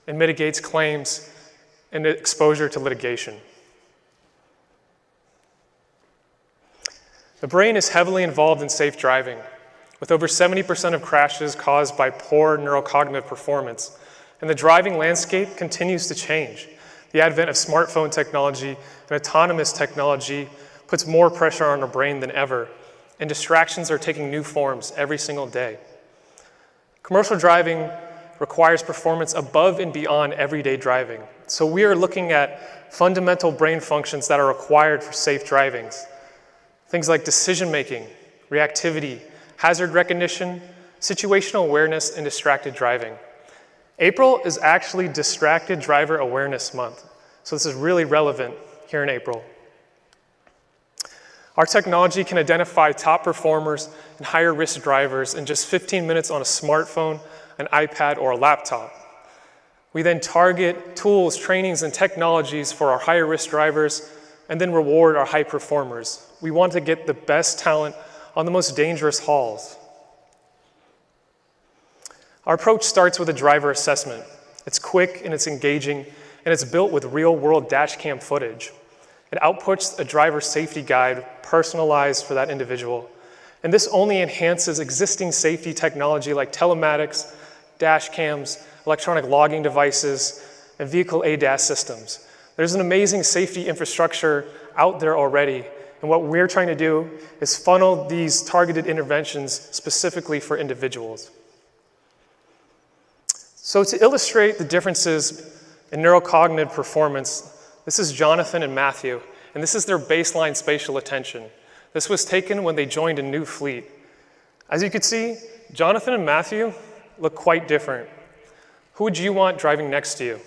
and mitigates claims and exposure to litigation. The brain is heavily involved in safe driving, with over 70% of crashes caused by poor neurocognitive performance. And the driving landscape continues to change. The advent of smartphone technology and autonomous technology puts more pressure on our brain than ever, and distractions are taking new forms every single day. Commercial driving requires performance above and beyond everyday driving. So we are looking at fundamental brain functions that are required for safe driving. Things like decision making, reactivity, hazard recognition, situational awareness, and distracted driving. April is actually Distracted Driver Awareness Month, so this is really relevant here in April. Our technology can identify top performers and higher risk drivers in just 15 minutes on a smartphone, an iPad, or a laptop. We then target tools, trainings, and technologies for our higher risk drivers and then reward our high performers. We want to get the best talent on the most dangerous hauls. Our approach starts with a driver assessment. It's quick and it's engaging, and it's built with real world dash cam footage. It outputs a driver safety guide personalized for that individual. And this only enhances existing safety technology like telematics, dash cams, electronic logging devices, and vehicle ADAS systems. There's an amazing safety infrastructure out there already, and what we're trying to do is funnel these targeted interventions specifically for individuals. So, to illustrate the differences in neurocognitive performance, this is Jonathan and Matthew, and this is their baseline spatial attention. This was taken when they joined a new fleet. As you can see, Jonathan and Matthew look quite different. Who would you want driving next to you?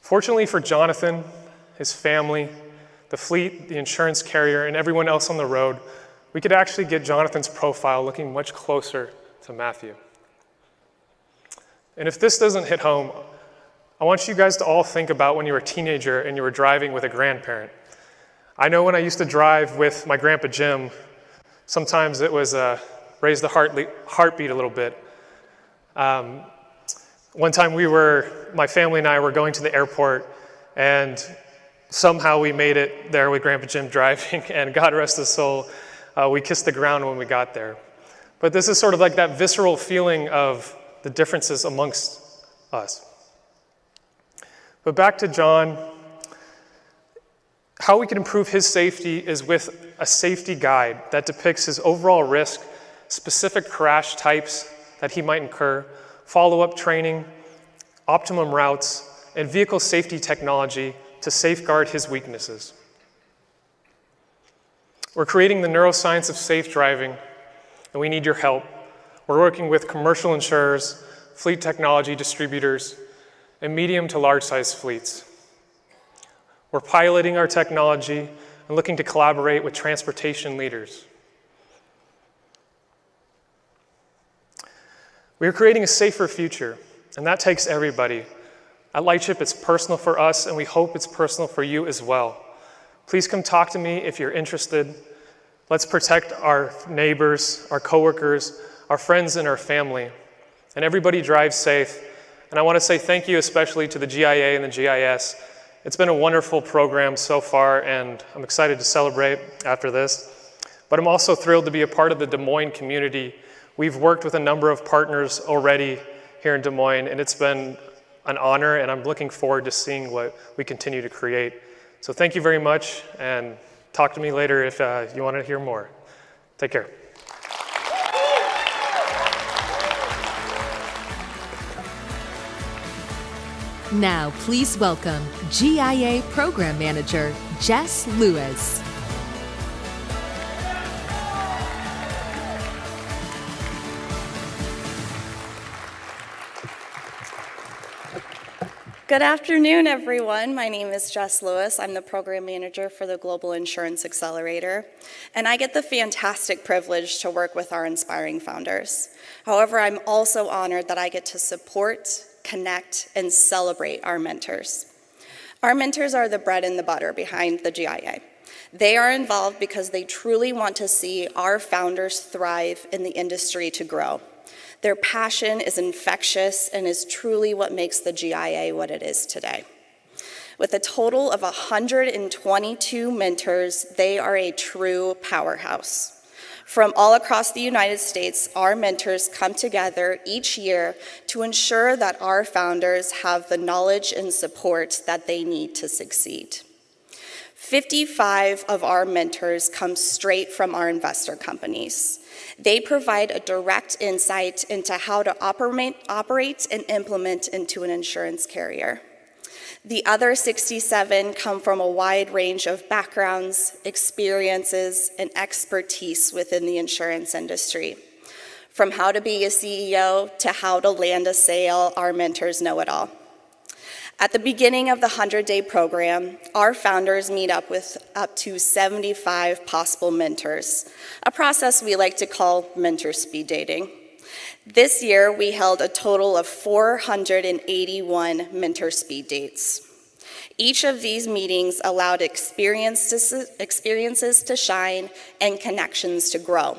Fortunately for Jonathan, his family, the fleet, the insurance carrier, and everyone else on the road, we could actually get Jonathan's profile looking much closer to Matthew. And if this doesn't hit home, I want you guys to all think about when you were a teenager and you were driving with a grandparent. I know when I used to drive with my grandpa Jim, sometimes it was uh, raise the heart heartbeat a little bit. Um, one time we were, my family and I were going to the airport, and somehow we made it there with Grandpa Jim [laughs] driving, and God rest his soul, uh, we kissed the ground when we got there. But this is sort of like that visceral feeling of the differences amongst us. But back to John. How we can improve his safety is with a safety guide that depicts his overall risk, specific crash types that he might incur, follow up training, optimum routes, and vehicle safety technology to safeguard his weaknesses. We're creating the neuroscience of safe driving, and we need your help. We're working with commercial insurers, fleet technology distributors, and medium to large size fleets. We're piloting our technology and looking to collaborate with transportation leaders. We are creating a safer future, and that takes everybody. At Lightship, it's personal for us, and we hope it's personal for you as well. Please come talk to me if you're interested. Let's protect our neighbors, our coworkers, our friends and our family. And everybody drives safe. And I want to say thank you especially to the GIA and the GIS. It's been a wonderful program so far, and I'm excited to celebrate after this. But I'm also thrilled to be a part of the Des Moines community. We've worked with a number of partners already here in Des Moines, and it's been an honor, and I'm looking forward to seeing what we continue to create. So thank you very much, and talk to me later if uh, you want to hear more. Take care. Now, please welcome GIA Program Manager Jess Lewis. Good afternoon, everyone. My name is Jess Lewis. I'm the program manager for the Global Insurance Accelerator, and I get the fantastic privilege to work with our inspiring founders. However, I'm also honored that I get to support, connect, and celebrate our mentors. Our mentors are the bread and the butter behind the GIA. They are involved because they truly want to see our founders thrive in the industry to grow. Their passion is infectious and is truly what makes the GIA what it is today. With a total of 122 mentors, they are a true powerhouse. From all across the United States, our mentors come together each year to ensure that our founders have the knowledge and support that they need to succeed. 55 of our mentors come straight from our investor companies. They provide a direct insight into how to operate, and implement into an insurance carrier. The other 67 come from a wide range of backgrounds, experiences, and expertise within the insurance industry. From how to be a CEO to how to land a sale, our mentors know it all. At the beginning of the 100 day program, our founders meet up with up to 75 possible mentors, a process we like to call mentor speed dating. This year, we held a total of 481 mentor speed dates. Each of these meetings allowed experiences to shine and connections to grow.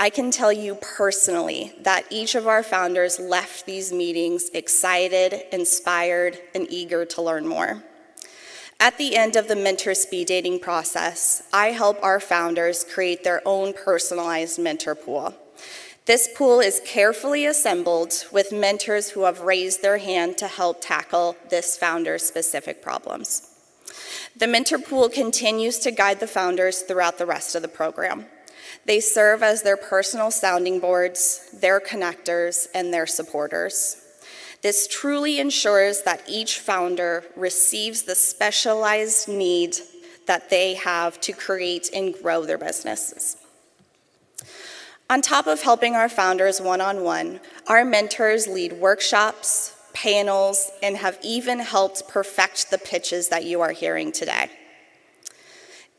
I can tell you personally that each of our founders left these meetings excited, inspired, and eager to learn more. At the end of the mentor speed dating process, I help our founders create their own personalized mentor pool. This pool is carefully assembled with mentors who have raised their hand to help tackle this founder's specific problems. The mentor pool continues to guide the founders throughout the rest of the program. They serve as their personal sounding boards, their connectors, and their supporters. This truly ensures that each founder receives the specialized need that they have to create and grow their businesses. On top of helping our founders one on one, our mentors lead workshops, panels, and have even helped perfect the pitches that you are hearing today.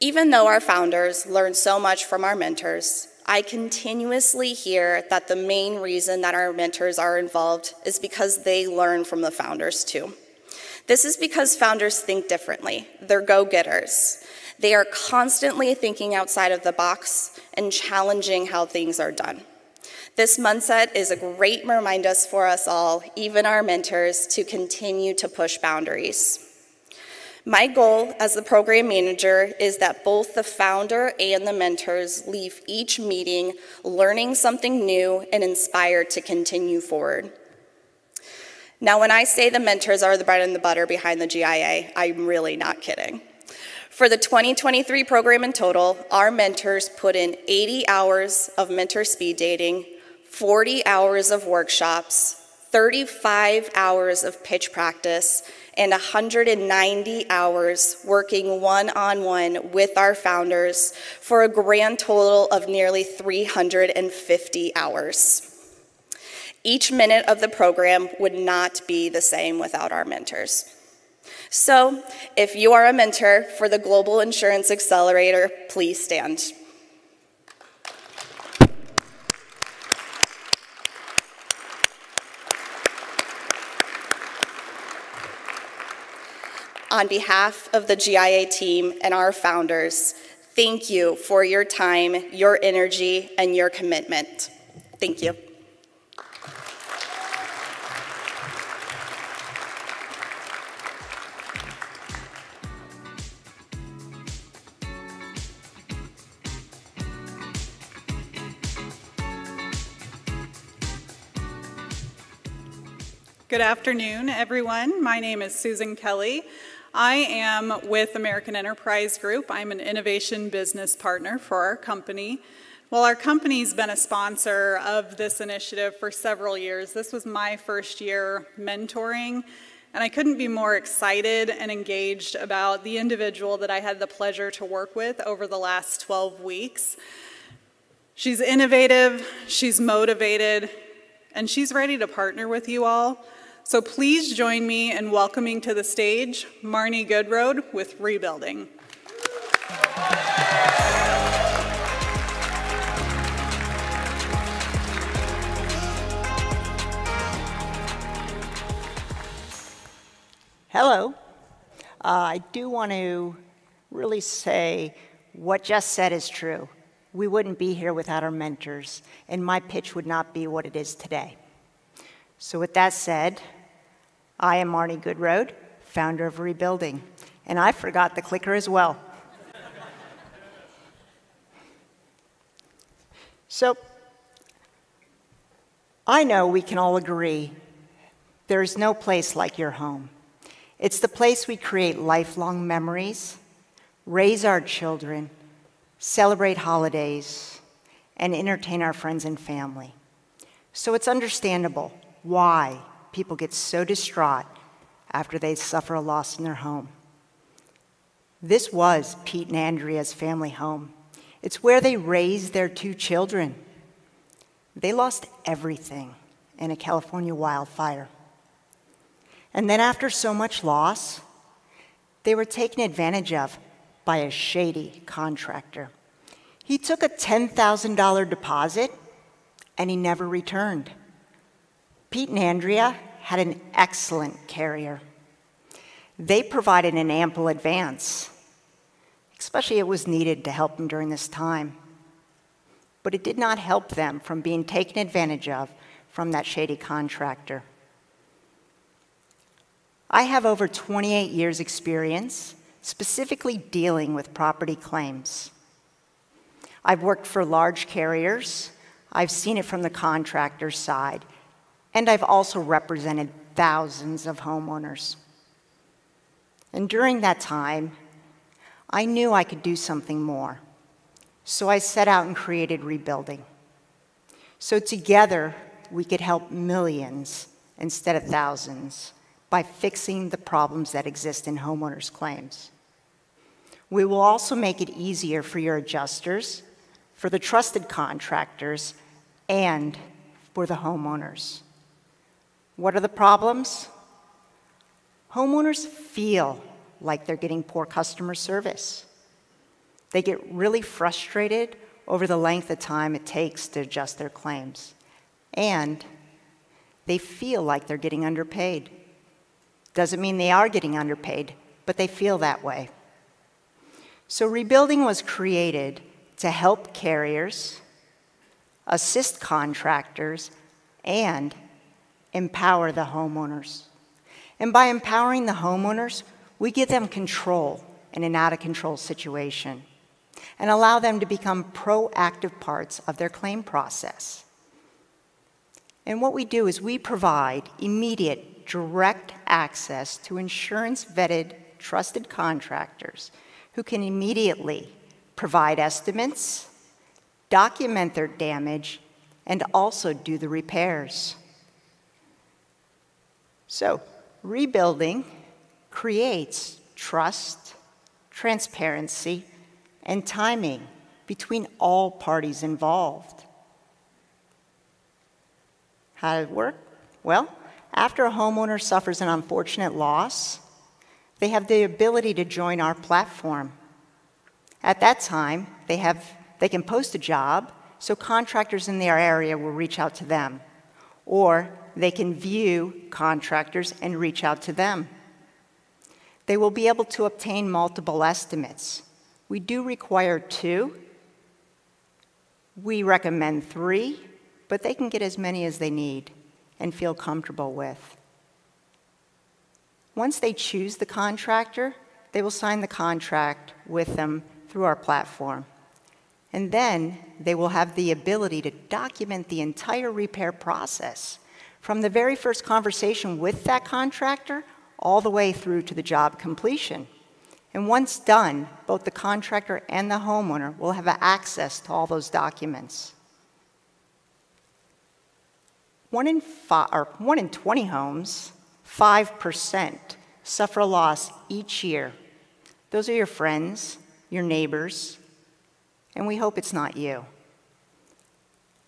Even though our founders learn so much from our mentors, I continuously hear that the main reason that our mentors are involved is because they learn from the founders too. This is because founders think differently. They're go getters. They are constantly thinking outside of the box and challenging how things are done. This mindset is a great reminder for us all, even our mentors, to continue to push boundaries. My goal as the program manager is that both the founder and the mentors leave each meeting learning something new and inspired to continue forward. Now, when I say the mentors are the bread and the butter behind the GIA, I'm really not kidding. For the 2023 program in total, our mentors put in 80 hours of mentor speed dating, 40 hours of workshops, 35 hours of pitch practice, and 190 hours working one on one with our founders for a grand total of nearly 350 hours. Each minute of the program would not be the same without our mentors. So, if you are a mentor for the Global Insurance Accelerator, please stand. On behalf of the GIA team and our founders, thank you for your time, your energy, and your commitment. Thank you. Good afternoon, everyone. My name is Susan Kelly. I am with American Enterprise Group. I'm an innovation business partner for our company. Well, our company's been a sponsor of this initiative for several years. This was my first year mentoring, and I couldn't be more excited and engaged about the individual that I had the pleasure to work with over the last 12 weeks. She's innovative, she's motivated, and she's ready to partner with you all So please join me in welcoming to the stage Marnie Goodroad with Rebuilding. Hello. Uh, I do want to really say what Jess said is true. We wouldn't be here without our mentors, and my pitch would not be what it is today. So, with that said, I am Marnie Goodroad, founder of Rebuilding, and I forgot the clicker as well. so, I know we can all agree there is no place like your home. It's the place we create lifelong memories, raise our children, celebrate holidays, and entertain our friends and family. So it's understandable why people get so distraught after they suffer a loss in their home. This was Pete and Andrea's family home. It's where they raised their two children. They lost everything in a California wildfire. And then, after so much loss, they were taken advantage of by a shady contractor. He took a $10,000 deposit and he never returned. Pete and Andrea had an excellent carrier. They provided an ample advance, especially it was needed to help them during this time. But it did not help them from being taken advantage of from that shady contractor. I have over 28 years' experience specifically dealing with property claims. I've worked for large carriers, I've seen it from the contractor's side, and I've also represented thousands of homeowners. And during that time, I knew I could do something more. So I set out and created Rebuilding. So together, we could help millions instead of thousands by fixing the problems that exist in homeowners' claims. We will also make it easier for your adjusters, for the trusted contractors, and for the homeowners. What are the problems? Homeowners feel like they're getting poor customer service. They get really frustrated over the length of time it takes to adjust their claims. And they feel like they're getting underpaid. Doesn't mean they are getting underpaid, but they feel that way. So, rebuilding was created to help carriers, assist contractors, and empower the homeowners. And by empowering the homeowners, we give them control in an out of control situation and allow them to become proactive parts of their claim process. And what we do is we provide immediate direct access to insurance vetted, trusted contractors who can immediately provide estimates, document their damage, and also do the repairs. So, rebuilding creates trust, transparency, and timing between all parties involved. How does it work? Well, after a homeowner suffers an unfortunate loss, they have the ability to join our platform. At that time, they, have, they can post a job, so contractors in their area will reach out to them. Or they can view contractors and reach out to them. They will be able to obtain multiple estimates. We do require two. We recommend three, but they can get as many as they need and feel comfortable with. Once they choose the contractor, they will sign the contract with them through our platform. And then they will have the ability to document the entire repair process from the very first conversation with that contractor all the way through to the job completion. And once done, both the contractor and the homeowner will have access to all those documents. One in, five, or one in 20 homes, 5%, suffer a loss each year. Those are your friends, your neighbors, and we hope it's not you.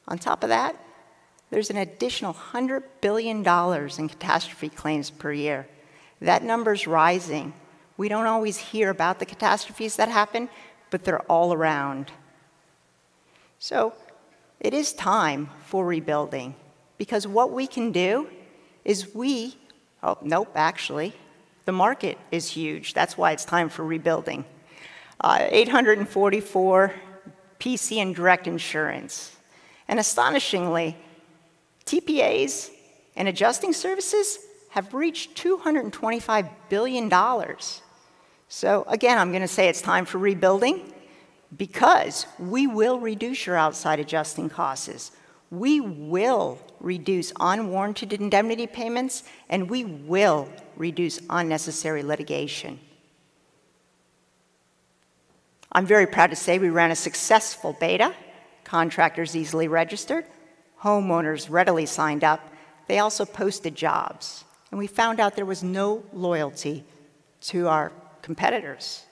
On top of that, there's an additional $100 billion in catastrophe claims per year. That number's rising. We don't always hear about the catastrophes that happen, but they're all around. So it is time for rebuilding because what we can do is we, oh, nope, actually, the market is huge. That's why it's time for rebuilding. Uh, 844 PC and direct insurance. And astonishingly, TPAs and adjusting services have reached $225 billion. So again, I'm going to say it's time for rebuilding because we will reduce your outside adjusting costs. We will reduce unwarranted indemnity payments, and we will reduce unnecessary litigation. I'm very proud to say we ran a successful beta. Contractors easily registered, homeowners readily signed up. They also posted jobs. And we found out there was no loyalty to our competitors.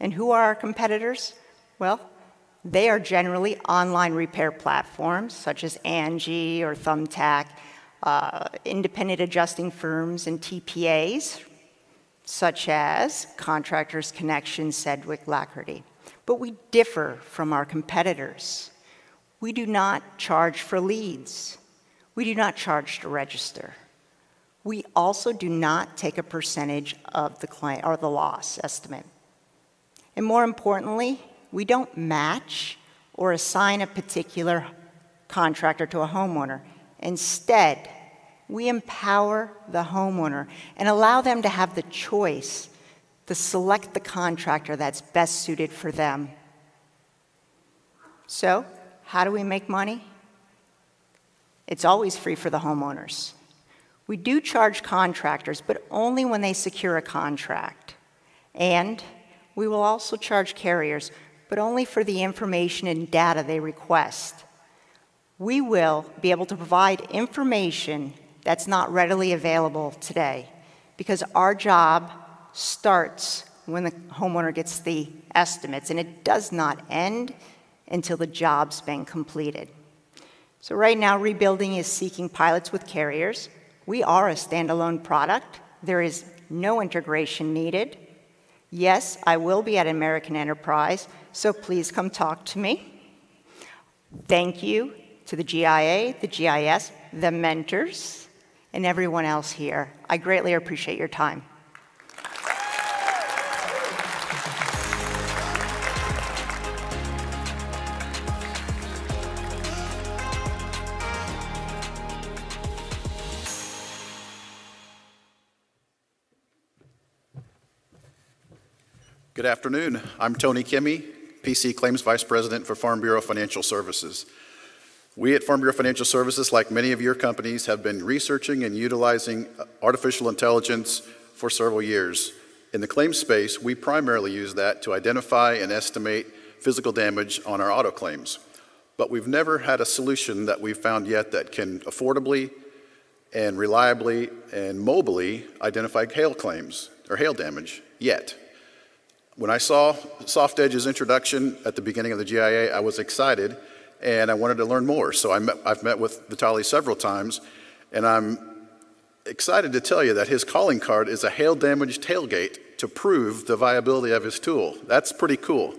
And who are our competitors? Well, they are generally online repair platforms such as Angie or Thumbtack, uh, independent adjusting firms and TPAs such as Contractors Connection, Sedgwick, Lackerty. But we differ from our competitors. We do not charge for leads. We do not charge to register. We also do not take a percentage of the client or the loss estimate. And more importantly, we don't match or assign a particular contractor to a homeowner. Instead, we empower the homeowner and allow them to have the choice to select the contractor that's best suited for them. So, how do we make money? It's always free for the homeowners. We do charge contractors, but only when they secure a contract. And we will also charge carriers, but only for the information and data they request. We will be able to provide information that's not readily available today because our job starts when the homeowner gets the estimates and it does not end until the job's been completed. So right now, Rebuilding is seeking pilots with carriers. We are a standalone product. There is no integration needed. Yes, I will be at American Enterprise, so please come talk to me. Thank you to the GIA, the GIS, the mentors, and everyone else here. I greatly appreciate your time. Good afternoon. I'm Tony Kimmy, PC Claims Vice President for Farm Bureau Financial Services. We at Farm Bureau Financial Services, like many of your companies, have been researching and utilizing artificial intelligence for several years. In the claims space, we primarily use that to identify and estimate physical damage on our auto claims. But we've never had a solution that we've found yet that can affordably and reliably and mobily identify hail claims or hail damage yet. When I saw Soft Edge's introduction at the beginning of the GIA, I was excited and I wanted to learn more. So I have met with Vitaly several times, and I'm excited to tell you that his calling card is a hail damaged tailgate to prove the viability of his tool. That's pretty cool.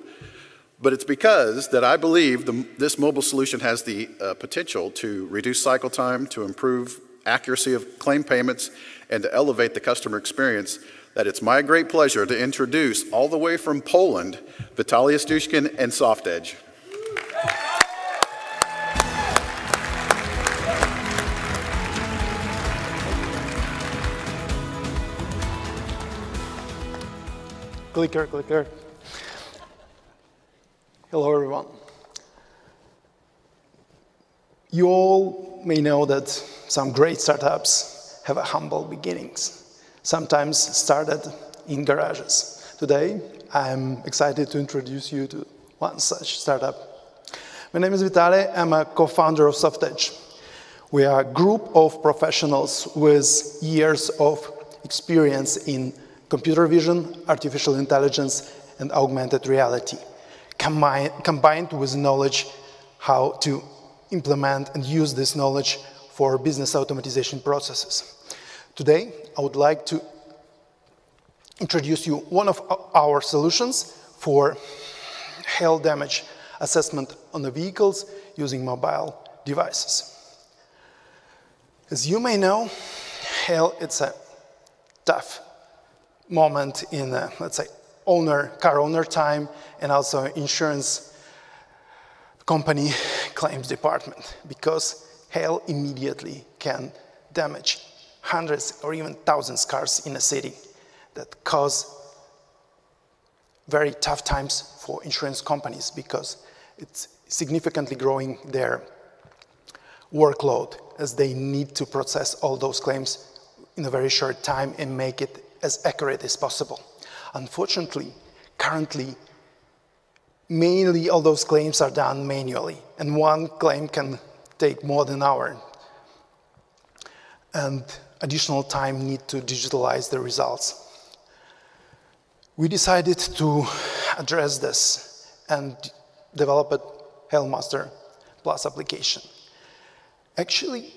But it's because that I believe the, this mobile solution has the uh, potential to reduce cycle time, to improve accuracy of claim payments, and to elevate the customer experience that it's my great pleasure to introduce all the way from Poland, Vitaly Astushkin and Soft Edge. Clicker, clicker. Hello, everyone. You all may know that some great startups have humble beginnings, sometimes started in garages. Today, I'm excited to introduce you to one such startup. My name is Vitale, I'm a co-founder of SoftEdge. We are a group of professionals with years of experience in computer vision, artificial intelligence, and augmented reality, combined with knowledge how to implement and use this knowledge for business automatization processes. Today, I would like to introduce you one of our solutions for hail damage assessment on the vehicles using mobile devices. As you may know, hail, it's a tough moment in, uh, let's say, owner, car owner time and also insurance company [laughs] claims department because hail immediately can damage hundreds or even thousands cars in a city that cause very tough times for insurance companies because it's significantly growing their workload as they need to process all those claims in a very short time and make it as accurate as possible. Unfortunately, currently, mainly all those claims are done manually, and one claim can take more than an hour. And additional time need to digitalize the results. We decided to address this and develop a Hailmaster Plus application. Actually,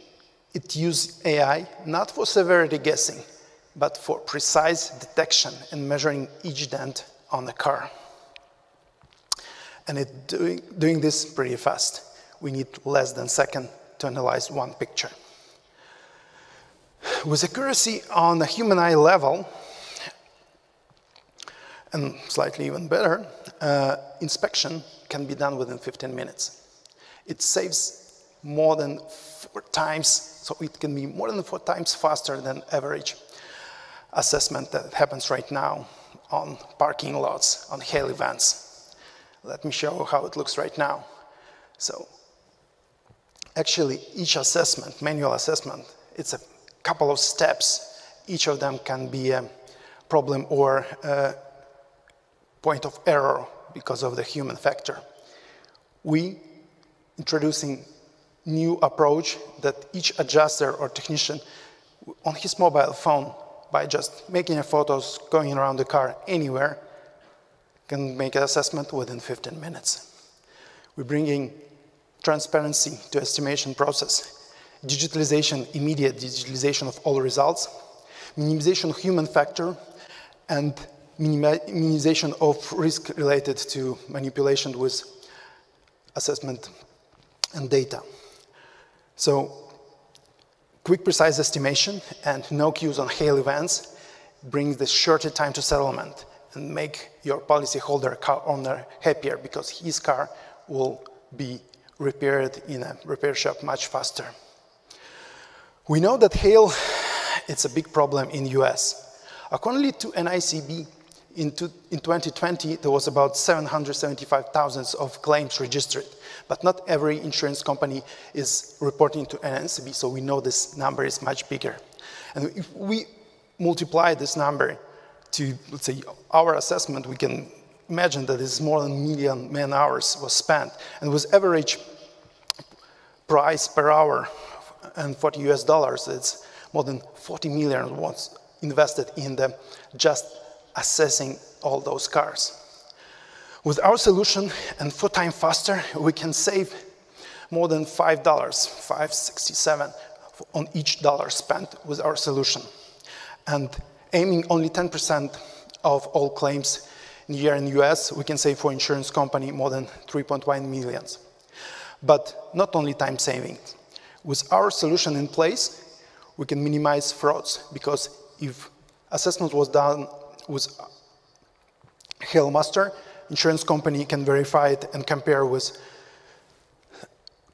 it used AI not for severity guessing, but for precise detection and measuring each dent on the car. And it doing, doing this pretty fast. We need less than a second to analyze one picture. With accuracy on the human eye level, and slightly even better, uh, inspection can be done within 15 minutes. It saves more than four times, so it can be more than four times faster than average assessment that happens right now on parking lots, on hail events. Let me show how it looks right now. So actually, each assessment, manual assessment, it's a couple of steps. Each of them can be a problem or a point of error because of the human factor. We introducing new approach that each adjuster or technician on his mobile phone by just making a photos, going around the car anywhere, can make an assessment within 15 minutes. We're bringing transparency to estimation process, digitalization, immediate digitalization of all results, minimization of human factor, and minimization of risk related to manipulation with assessment and data. So quick, precise estimation and no cues on hail events brings the shorter time to settlement and make your policyholder car owner happier because his car will be repaired in a repair shop much faster. We know that hail it's a big problem in US. According to NICB, in, to, in 2020, there was about 775,000 of claims registered, but not every insurance company is reporting to NICB, so we know this number is much bigger. And if we multiply this number to, let's say, our assessment, we can imagine that it's more than a million man hours was spent, and with average price per hour and 40 US dollars, it's more than 40 million was invested in the just assessing all those cars. With our solution and four times faster, we can save more than $5, 567 on each dollar spent with our solution. And aiming only 10% of all claims year in the US, we can save for insurance company more than 3.1 millions. But not only time saving. With our solution in place, we can minimize frauds because if assessment was done with Hailmaster, insurance company can verify it and compare with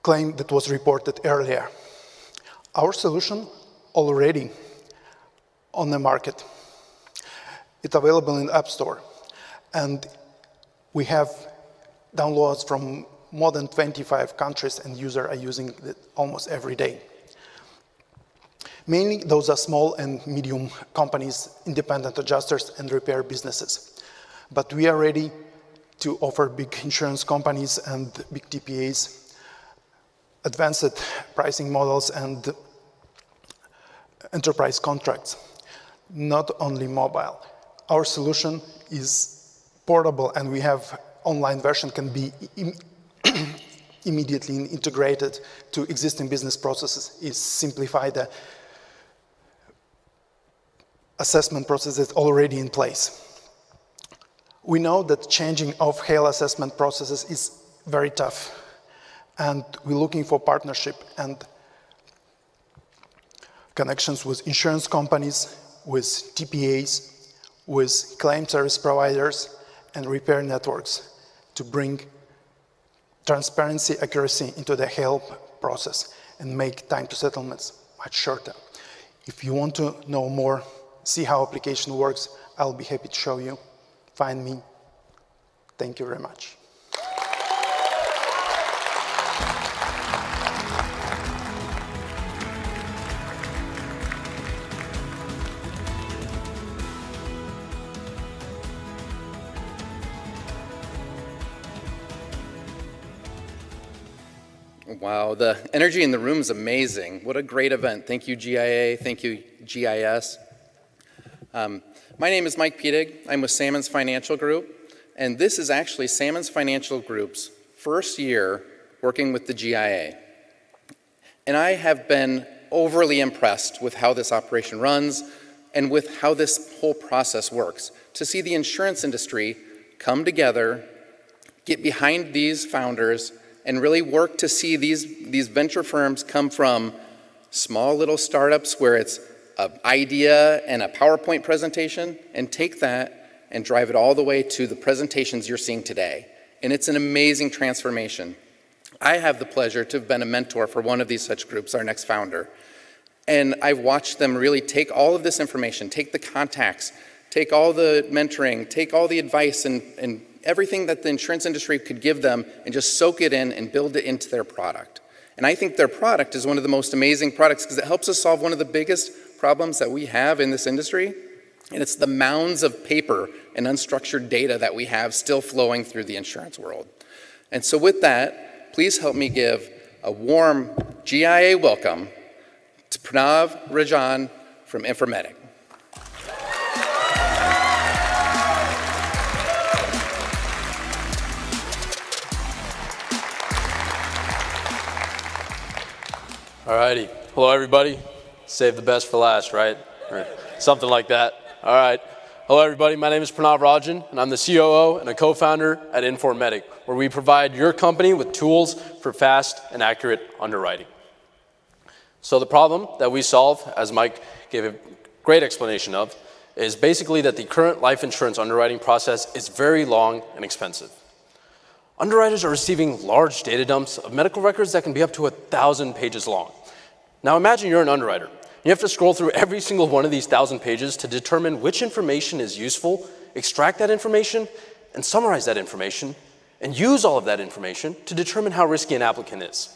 claim that was reported earlier. Our solution already on the market. It's available in App Store. And we have downloads from more than 25 countries and users are using it almost every day. Mainly, those are small and medium companies, independent adjusters, and repair businesses. But we are ready to offer big insurance companies and big TPAs advanced pricing models and enterprise contracts, not only mobile. Our solution is portable and we have online version can be [clears throat] immediately integrated to existing business processes is simplify the assessment process that's already in place. We know that changing of hail assessment processes is very tough, and we're looking for partnership and connections with insurance companies, with TPAs, with claim service providers, and repair networks to bring transparency, accuracy into the help process and make time to settlements much shorter. If you want to know more see how application works, I'll be happy to show you. Find me. Thank you very much. Wow, the energy in the room is amazing. What a great event. Thank you, GIA. Thank you, GIS. Um, my name is Mike Pedig. I'm with Sammons Financial Group, and this is actually Sammons Financial Group's first year working with the GIA. And I have been overly impressed with how this operation runs and with how this whole process works. To see the insurance industry come together, get behind these founders, and really work to see these, these venture firms come from small little startups where it's an idea and a PowerPoint presentation and take that and drive it all the way to the presentations you're seeing today. And it's an amazing transformation. I have the pleasure to have been a mentor for one of these such groups, our next founder. And I've watched them really take all of this information, take the contacts, take all the mentoring, take all the advice and, and everything that the insurance industry could give them and just soak it in and build it into their product. And I think their product is one of the most amazing products because it helps us solve one of the biggest problems that we have in this industry, and it's the mounds of paper and unstructured data that we have still flowing through the insurance world. And so with that, please help me give a warm GIA welcome to Pranav Rajan from Informatic. All righty. Hello, everybody. Save the best for last, right? Or something like that. All right. Hello, everybody. My name is Pranav Rajan, and I'm the COO and a co-founder at Informatic, where we provide your company with tools for fast and accurate underwriting. So the problem that we solve, as Mike gave a great explanation of, is basically that the current life insurance underwriting process is very long and expensive. Underwriters are receiving large data dumps of medical records that can be up to a thousand pages long. Now imagine you're an underwriter. You have to scroll through every single one of these thousand pages to determine which information is useful, extract that information, and summarize that information, and use all of that information to determine how risky an applicant is.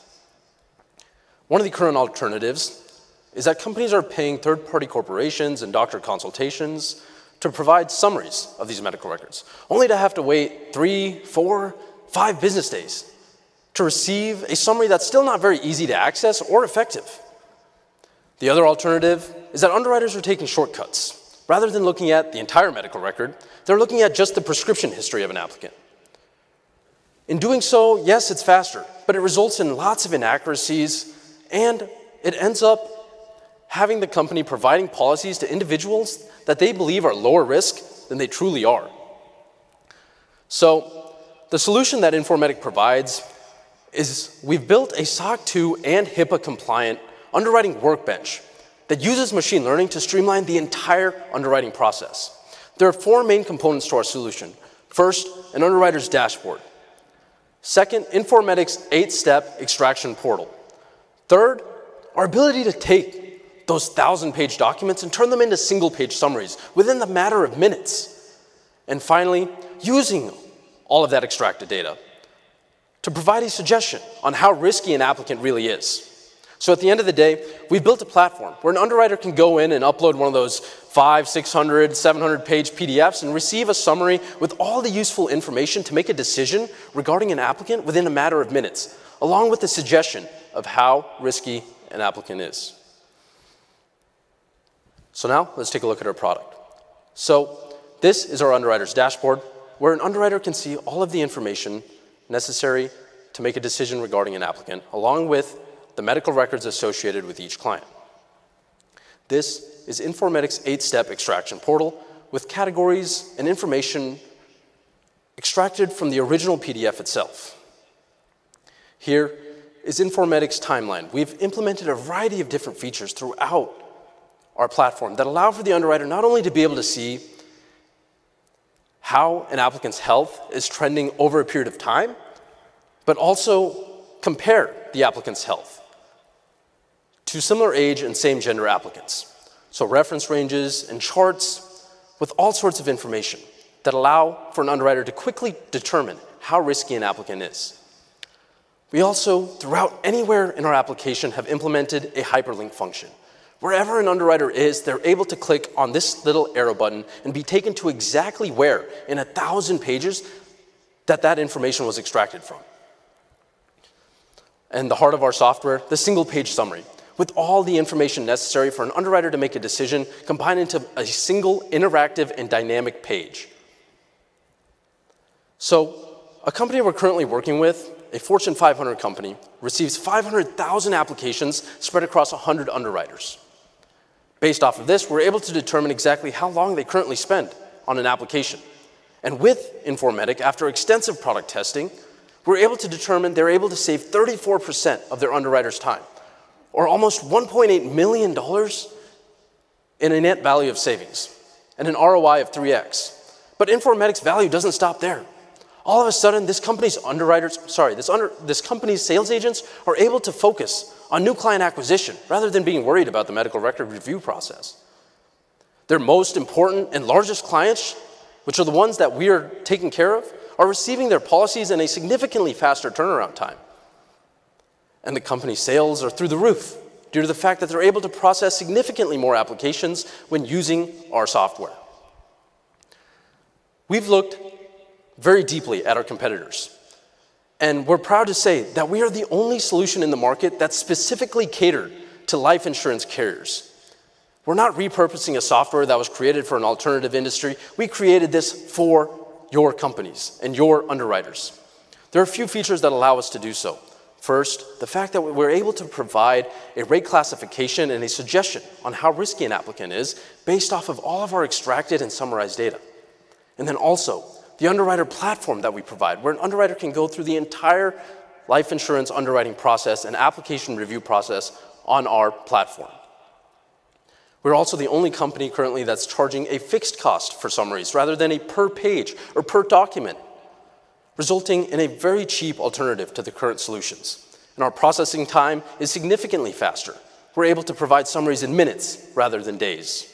One of the current alternatives is that companies are paying third-party corporations and doctor consultations to provide summaries of these medical records, only to have to wait three, four, five business days to receive a summary that's still not very easy to access or effective. The other alternative is that underwriters are taking shortcuts. Rather than looking at the entire medical record, they're looking at just the prescription history of an applicant. In doing so, yes, it's faster, but it results in lots of inaccuracies, and it ends up having the company providing policies to individuals that they believe are lower risk than they truly are. So, the solution that Informatic provides is we've built a SOC 2 and HIPAA compliant underwriting workbench that uses machine learning to streamline the entire underwriting process. There are four main components to our solution. First, an underwriter's dashboard. Second, Informatic's eight-step extraction portal. Third, our ability to take those thousand-page documents and turn them into single-page summaries within the matter of minutes. And finally, using all of that extracted data to provide a suggestion on how risky an applicant really is. So at the end of the day, we've built a platform where an underwriter can go in and upload one of those five, 600, 700 page PDFs and receive a summary with all the useful information to make a decision regarding an applicant within a matter of minutes, along with a suggestion of how risky an applicant is. So now let's take a look at our product. So this is our underwriter's dashboard, where an underwriter can see all of the information necessary to make a decision regarding an applicant, along with the medical records associated with each client. This is Informatics' eight-step extraction portal with categories and information extracted from the original PDF itself. Here is Informatics Timeline. We've implemented a variety of different features throughout our platform that allow for the underwriter not only to be able to see how an applicant's health is trending over a period of time, but also compare the applicant's health to similar age and same gender applicants. So reference ranges and charts with all sorts of information that allow for an underwriter to quickly determine how risky an applicant is. We also, throughout anywhere in our application, have implemented a hyperlink function. Wherever an underwriter is, they're able to click on this little arrow button and be taken to exactly where in a thousand pages that that information was extracted from. And the heart of our software, the single page summary, with all the information necessary for an underwriter to make a decision combined into a single interactive and dynamic page. So, a company we're currently working with, a Fortune 500 company, receives 500,000 applications spread across 100 underwriters. Based off of this, we're able to determine exactly how long they currently spend on an application. And with Informatic, after extensive product testing, we're able to determine they're able to save 34% of their underwriter's time, or almost $1.8 million in a net value of savings, and an ROI of 3x. But Informatic's value doesn't stop there all of a sudden this company's underwriters, sorry, this, under, this company's sales agents are able to focus on new client acquisition rather than being worried about the medical record review process. Their most important and largest clients, which are the ones that we are taking care of, are receiving their policies in a significantly faster turnaround time. And the company's sales are through the roof due to the fact that they're able to process significantly more applications when using our software. We've looked very deeply at our competitors. And we're proud to say that we are the only solution in the market that's specifically catered to life insurance carriers. We're not repurposing a software that was created for an alternative industry. We created this for your companies and your underwriters. There are a few features that allow us to do so. First, the fact that we're able to provide a rate classification and a suggestion on how risky an applicant is based off of all of our extracted and summarized data. And then also, the underwriter platform that we provide, where an underwriter can go through the entire life insurance underwriting process and application review process on our platform. We're also the only company currently that's charging a fixed cost for summaries rather than a per page or per document, resulting in a very cheap alternative to the current solutions. And our processing time is significantly faster. We're able to provide summaries in minutes rather than days.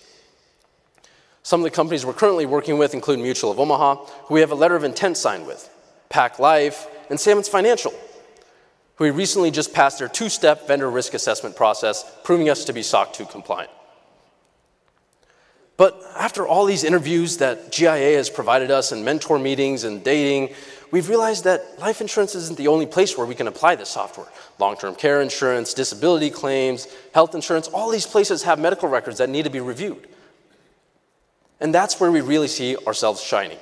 Some of the companies we're currently working with include Mutual of Omaha, who we have a letter of intent signed with, Pac Life, and Sammons Financial, who we recently just passed their two-step vendor risk assessment process, proving us to be SOC 2 compliant. But after all these interviews that GIA has provided us and mentor meetings and dating, we've realized that life insurance isn't the only place where we can apply this software. Long-term care insurance, disability claims, health insurance, all these places have medical records that need to be reviewed. And that's where we really see ourselves shining.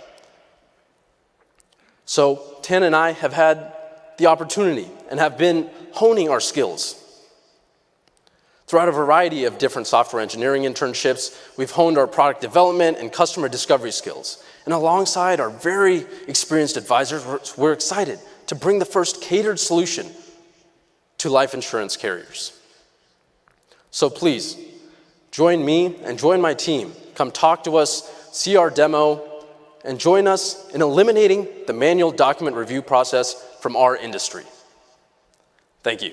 So, Tan and I have had the opportunity and have been honing our skills. Throughout a variety of different software engineering internships, we've honed our product development and customer discovery skills. And alongside our very experienced advisors, we're excited to bring the first catered solution to life insurance carriers. So please, join me and join my team come talk to us, see our demo, and join us in eliminating the manual document review process from our industry. Thank you.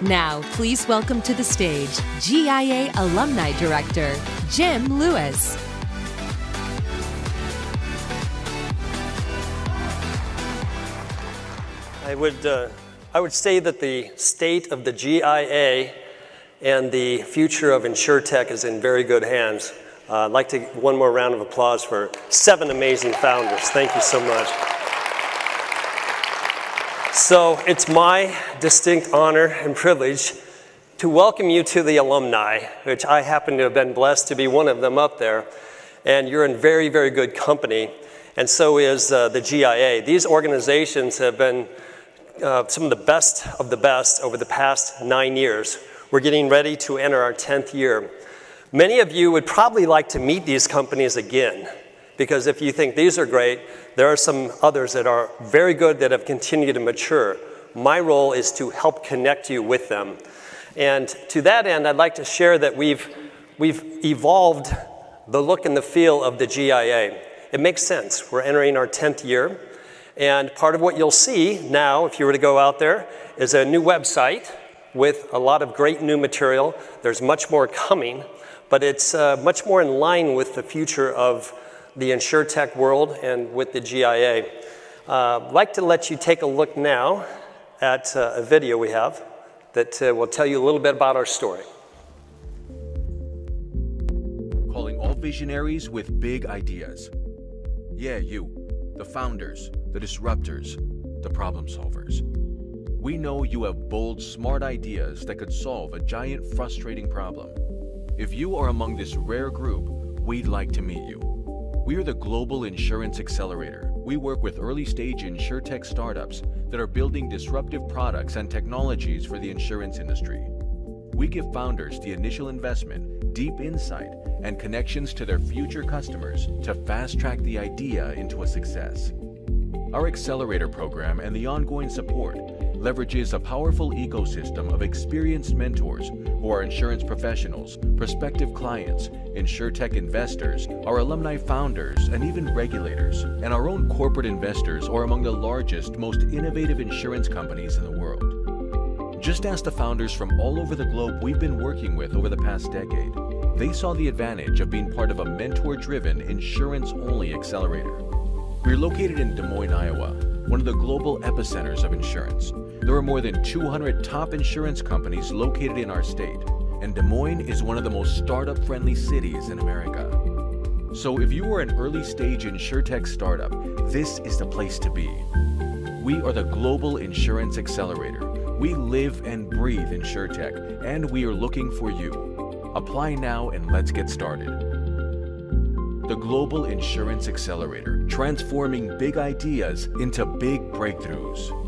Now, please welcome to the stage GIA Alumni Director, Jim Lewis. I would uh, I would say that the state of the GIA and the future of InsureTech is in very good hands. Uh, I'd like to one more round of applause for seven amazing founders. Thank you so much. So it's my distinct honor and privilege to welcome you to the alumni, which I happen to have been blessed to be one of them up there. and you're in very, very good company, and so is uh, the GIA. These organizations have been uh, some of the best of the best over the past nine years. We're getting ready to enter our 10th year. Many of you would probably like to meet these companies again because if you think these are great, there are some others that are very good that have continued to mature. My role is to help connect you with them. And to that end, I'd like to share that we've, we've evolved the look and the feel of the GIA. It makes sense. We're entering our 10th year. And part of what you'll see now, if you were to go out there, is a new website with a lot of great new material. There's much more coming, but it's uh, much more in line with the future of the InsureTech world and with the GIA. Uh, I'd like to let you take a look now at uh, a video we have that uh, will tell you a little bit about our story. Calling all visionaries with big ideas. Yeah, you, the founders, the disruptors, the problem solvers. We know you have bold, smart ideas that could solve a giant, frustrating problem. If you are among this rare group, we'd like to meet you. We are the Global Insurance Accelerator. We work with early stage insurtech startups that are building disruptive products and technologies for the insurance industry. We give founders the initial investment, deep insight, and connections to their future customers to fast track the idea into a success. Our accelerator program and the ongoing support leverages a powerful ecosystem of experienced mentors who are insurance professionals, prospective clients, insurtech investors, our alumni founders, and even regulators. And our own corporate investors are among the largest, most innovative insurance companies in the world. Just ask the founders from all over the globe we've been working with over the past decade. They saw the advantage of being part of a mentor-driven, insurance-only accelerator. We're located in Des Moines, Iowa, one of the global epicenters of insurance. There are more than 200 top insurance companies located in our state, and Des Moines is one of the most startup-friendly cities in America. So if you are an early-stage insurtech startup, this is the place to be. We are the Global Insurance Accelerator. We live and breathe insurtech, and we are looking for you. Apply now and let's get started the Global Insurance Accelerator, transforming big ideas into big breakthroughs.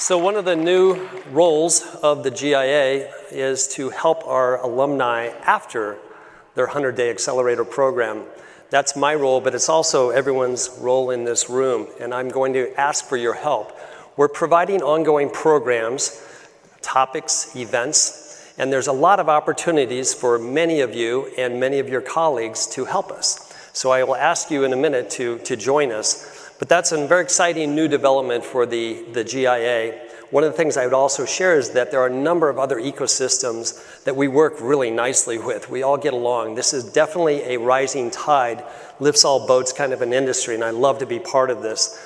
So one of the new roles of the GIA is to help our alumni after their 100-day accelerator program. That's my role, but it's also everyone's role in this room, and I'm going to ask for your help. We're providing ongoing programs topics, events, and there's a lot of opportunities for many of you and many of your colleagues to help us. So I will ask you in a minute to, to join us. But that's a very exciting new development for the, the GIA. One of the things I would also share is that there are a number of other ecosystems that we work really nicely with. We all get along. This is definitely a rising tide, lifts all boats kind of an industry, and I love to be part of this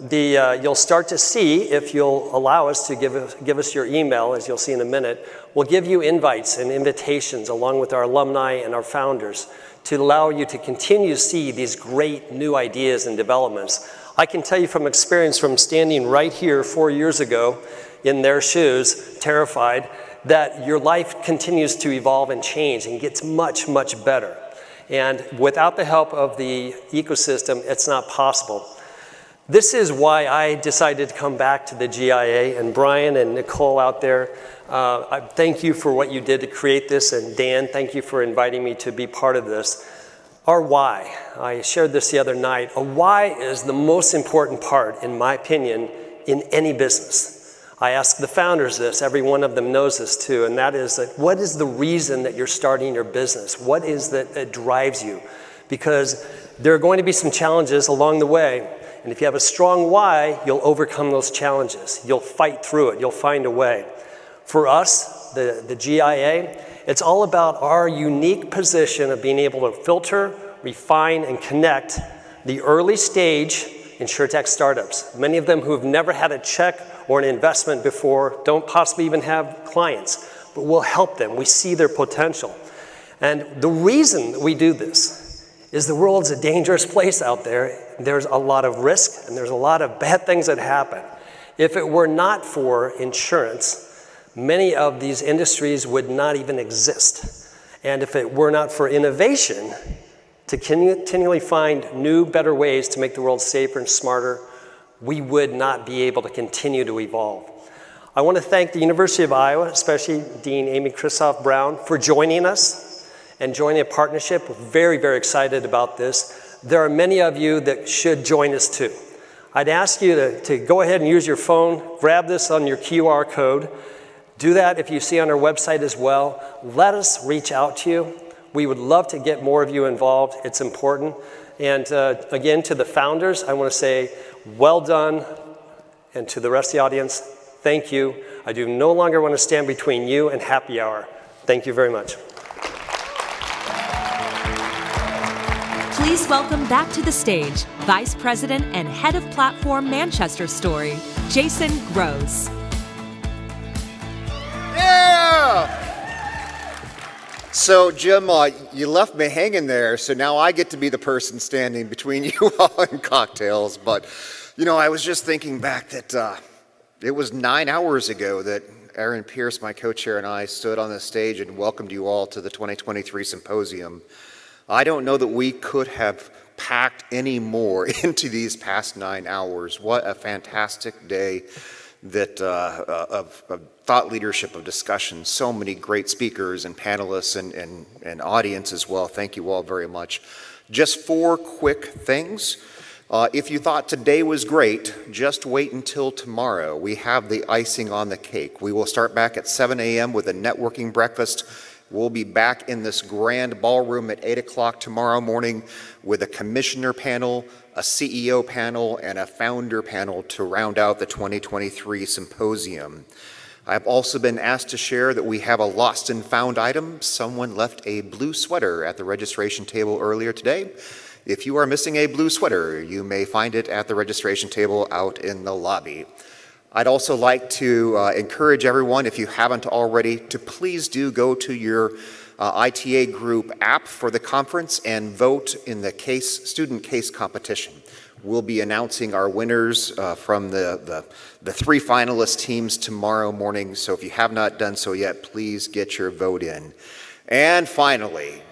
the, uh, you'll start to see, if you'll allow us to give give us your email, as you'll see in a minute, we'll give you invites and invitations along with our alumni and our founders to allow you to continue to see these great new ideas and developments. I can tell you from experience from standing right here four years ago in their shoes, terrified, that your life continues to evolve and change and gets much, much better. And without the help of the ecosystem, it's not possible. This is why I decided to come back to the GIA, and Brian and Nicole out there, uh, I thank you for what you did to create this, and Dan, thank you for inviting me to be part of this. Our why, I shared this the other night. A why is the most important part, in my opinion, in any business. I ask the founders this, every one of them knows this too, and that is that what is the reason that you're starting your business? What is that, that drives you? Because there are going to be some challenges along the way, and if you have a strong why, you'll overcome those challenges. You'll fight through it. You'll find a way. For us, the, the GIA, it's all about our unique position of being able to filter, refine, and connect the early stage insurtech startups. Many of them who have never had a check or an investment before, don't possibly even have clients, but we'll help them. We see their potential. And the reason we do this is the world's a dangerous place out there. There's a lot of risk and there's a lot of bad things that happen. If it were not for insurance, many of these industries would not even exist. And if it were not for innovation, to continually find new, better ways to make the world safer and smarter, we would not be able to continue to evolve. I want to thank the University of Iowa, especially Dean Amy Kristof-Brown, for joining us and joining a partnership. We're very, very excited about this. There are many of you that should join us too. I'd ask you to, to go ahead and use your phone, grab this on your QR code. Do that if you see on our website as well. Let us reach out to you. We would love to get more of you involved. It's important. And uh, again, to the founders, I want to say well done. And to the rest of the audience, thank you. I do no longer want to stand between you and happy hour. Thank you very much. Please welcome back to the stage Vice President and Head of Platform Manchester Story, Jason Gross. So, Jim, uh, you left me hanging there, so now I get to be the person standing between [laughs] you all and cocktails. But, you know, I was just thinking back that uh, it was nine hours ago that Aaron Pierce, my co chair, and I stood on the stage and welcomed you all to the 2023 symposium. I don't know that we could have packed any more [laughs] into these past nine hours. What a fantastic day that uh, uh, of, of, thought leadership, of discussion, so many great speakers and panelists and, and, and audience as well. Thank you all very much. Just four quick things. Uh, if you thought today was great, just wait until tomorrow. We have the icing on the cake. We will start back at 7 a.m. with a networking breakfast. We'll be back in this grand ballroom at 8 o'clock tomorrow morning with a commissioner panel, a CEO panel, and a founder panel to round out the 2023 symposium. I've also been asked to share that we have a lost and found item. Someone left a blue sweater at the registration table earlier today. If you are missing a blue sweater, you may find it at the registration table out in the lobby. I'd also like to uh, encourage everyone, if you haven't already, to please do go to your uh, ITA group app for the conference and vote in the case student case competition. We'll be announcing our winners uh, from the, the, the three finalist teams tomorrow morning. So if you have not done so yet, please get your vote in. And finally,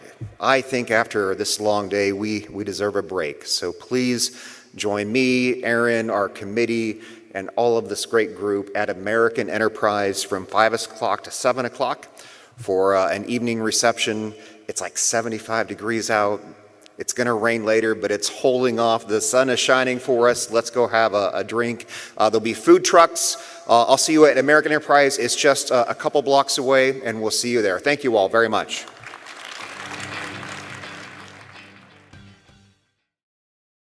I think after this long day, we, we deserve a break. So please join me, Aaron, our committee, and all of this great group at American Enterprise from 5 o'clock to 7 o'clock for uh, an evening reception. It's like 75 degrees out. It's going to rain later, but it's holding off. The sun is shining for us. Let's go have a, a drink. Uh, there'll be food trucks. Uh, I'll see you at American Enterprise. It's just a couple blocks away, and we'll see you there. Thank you all very much.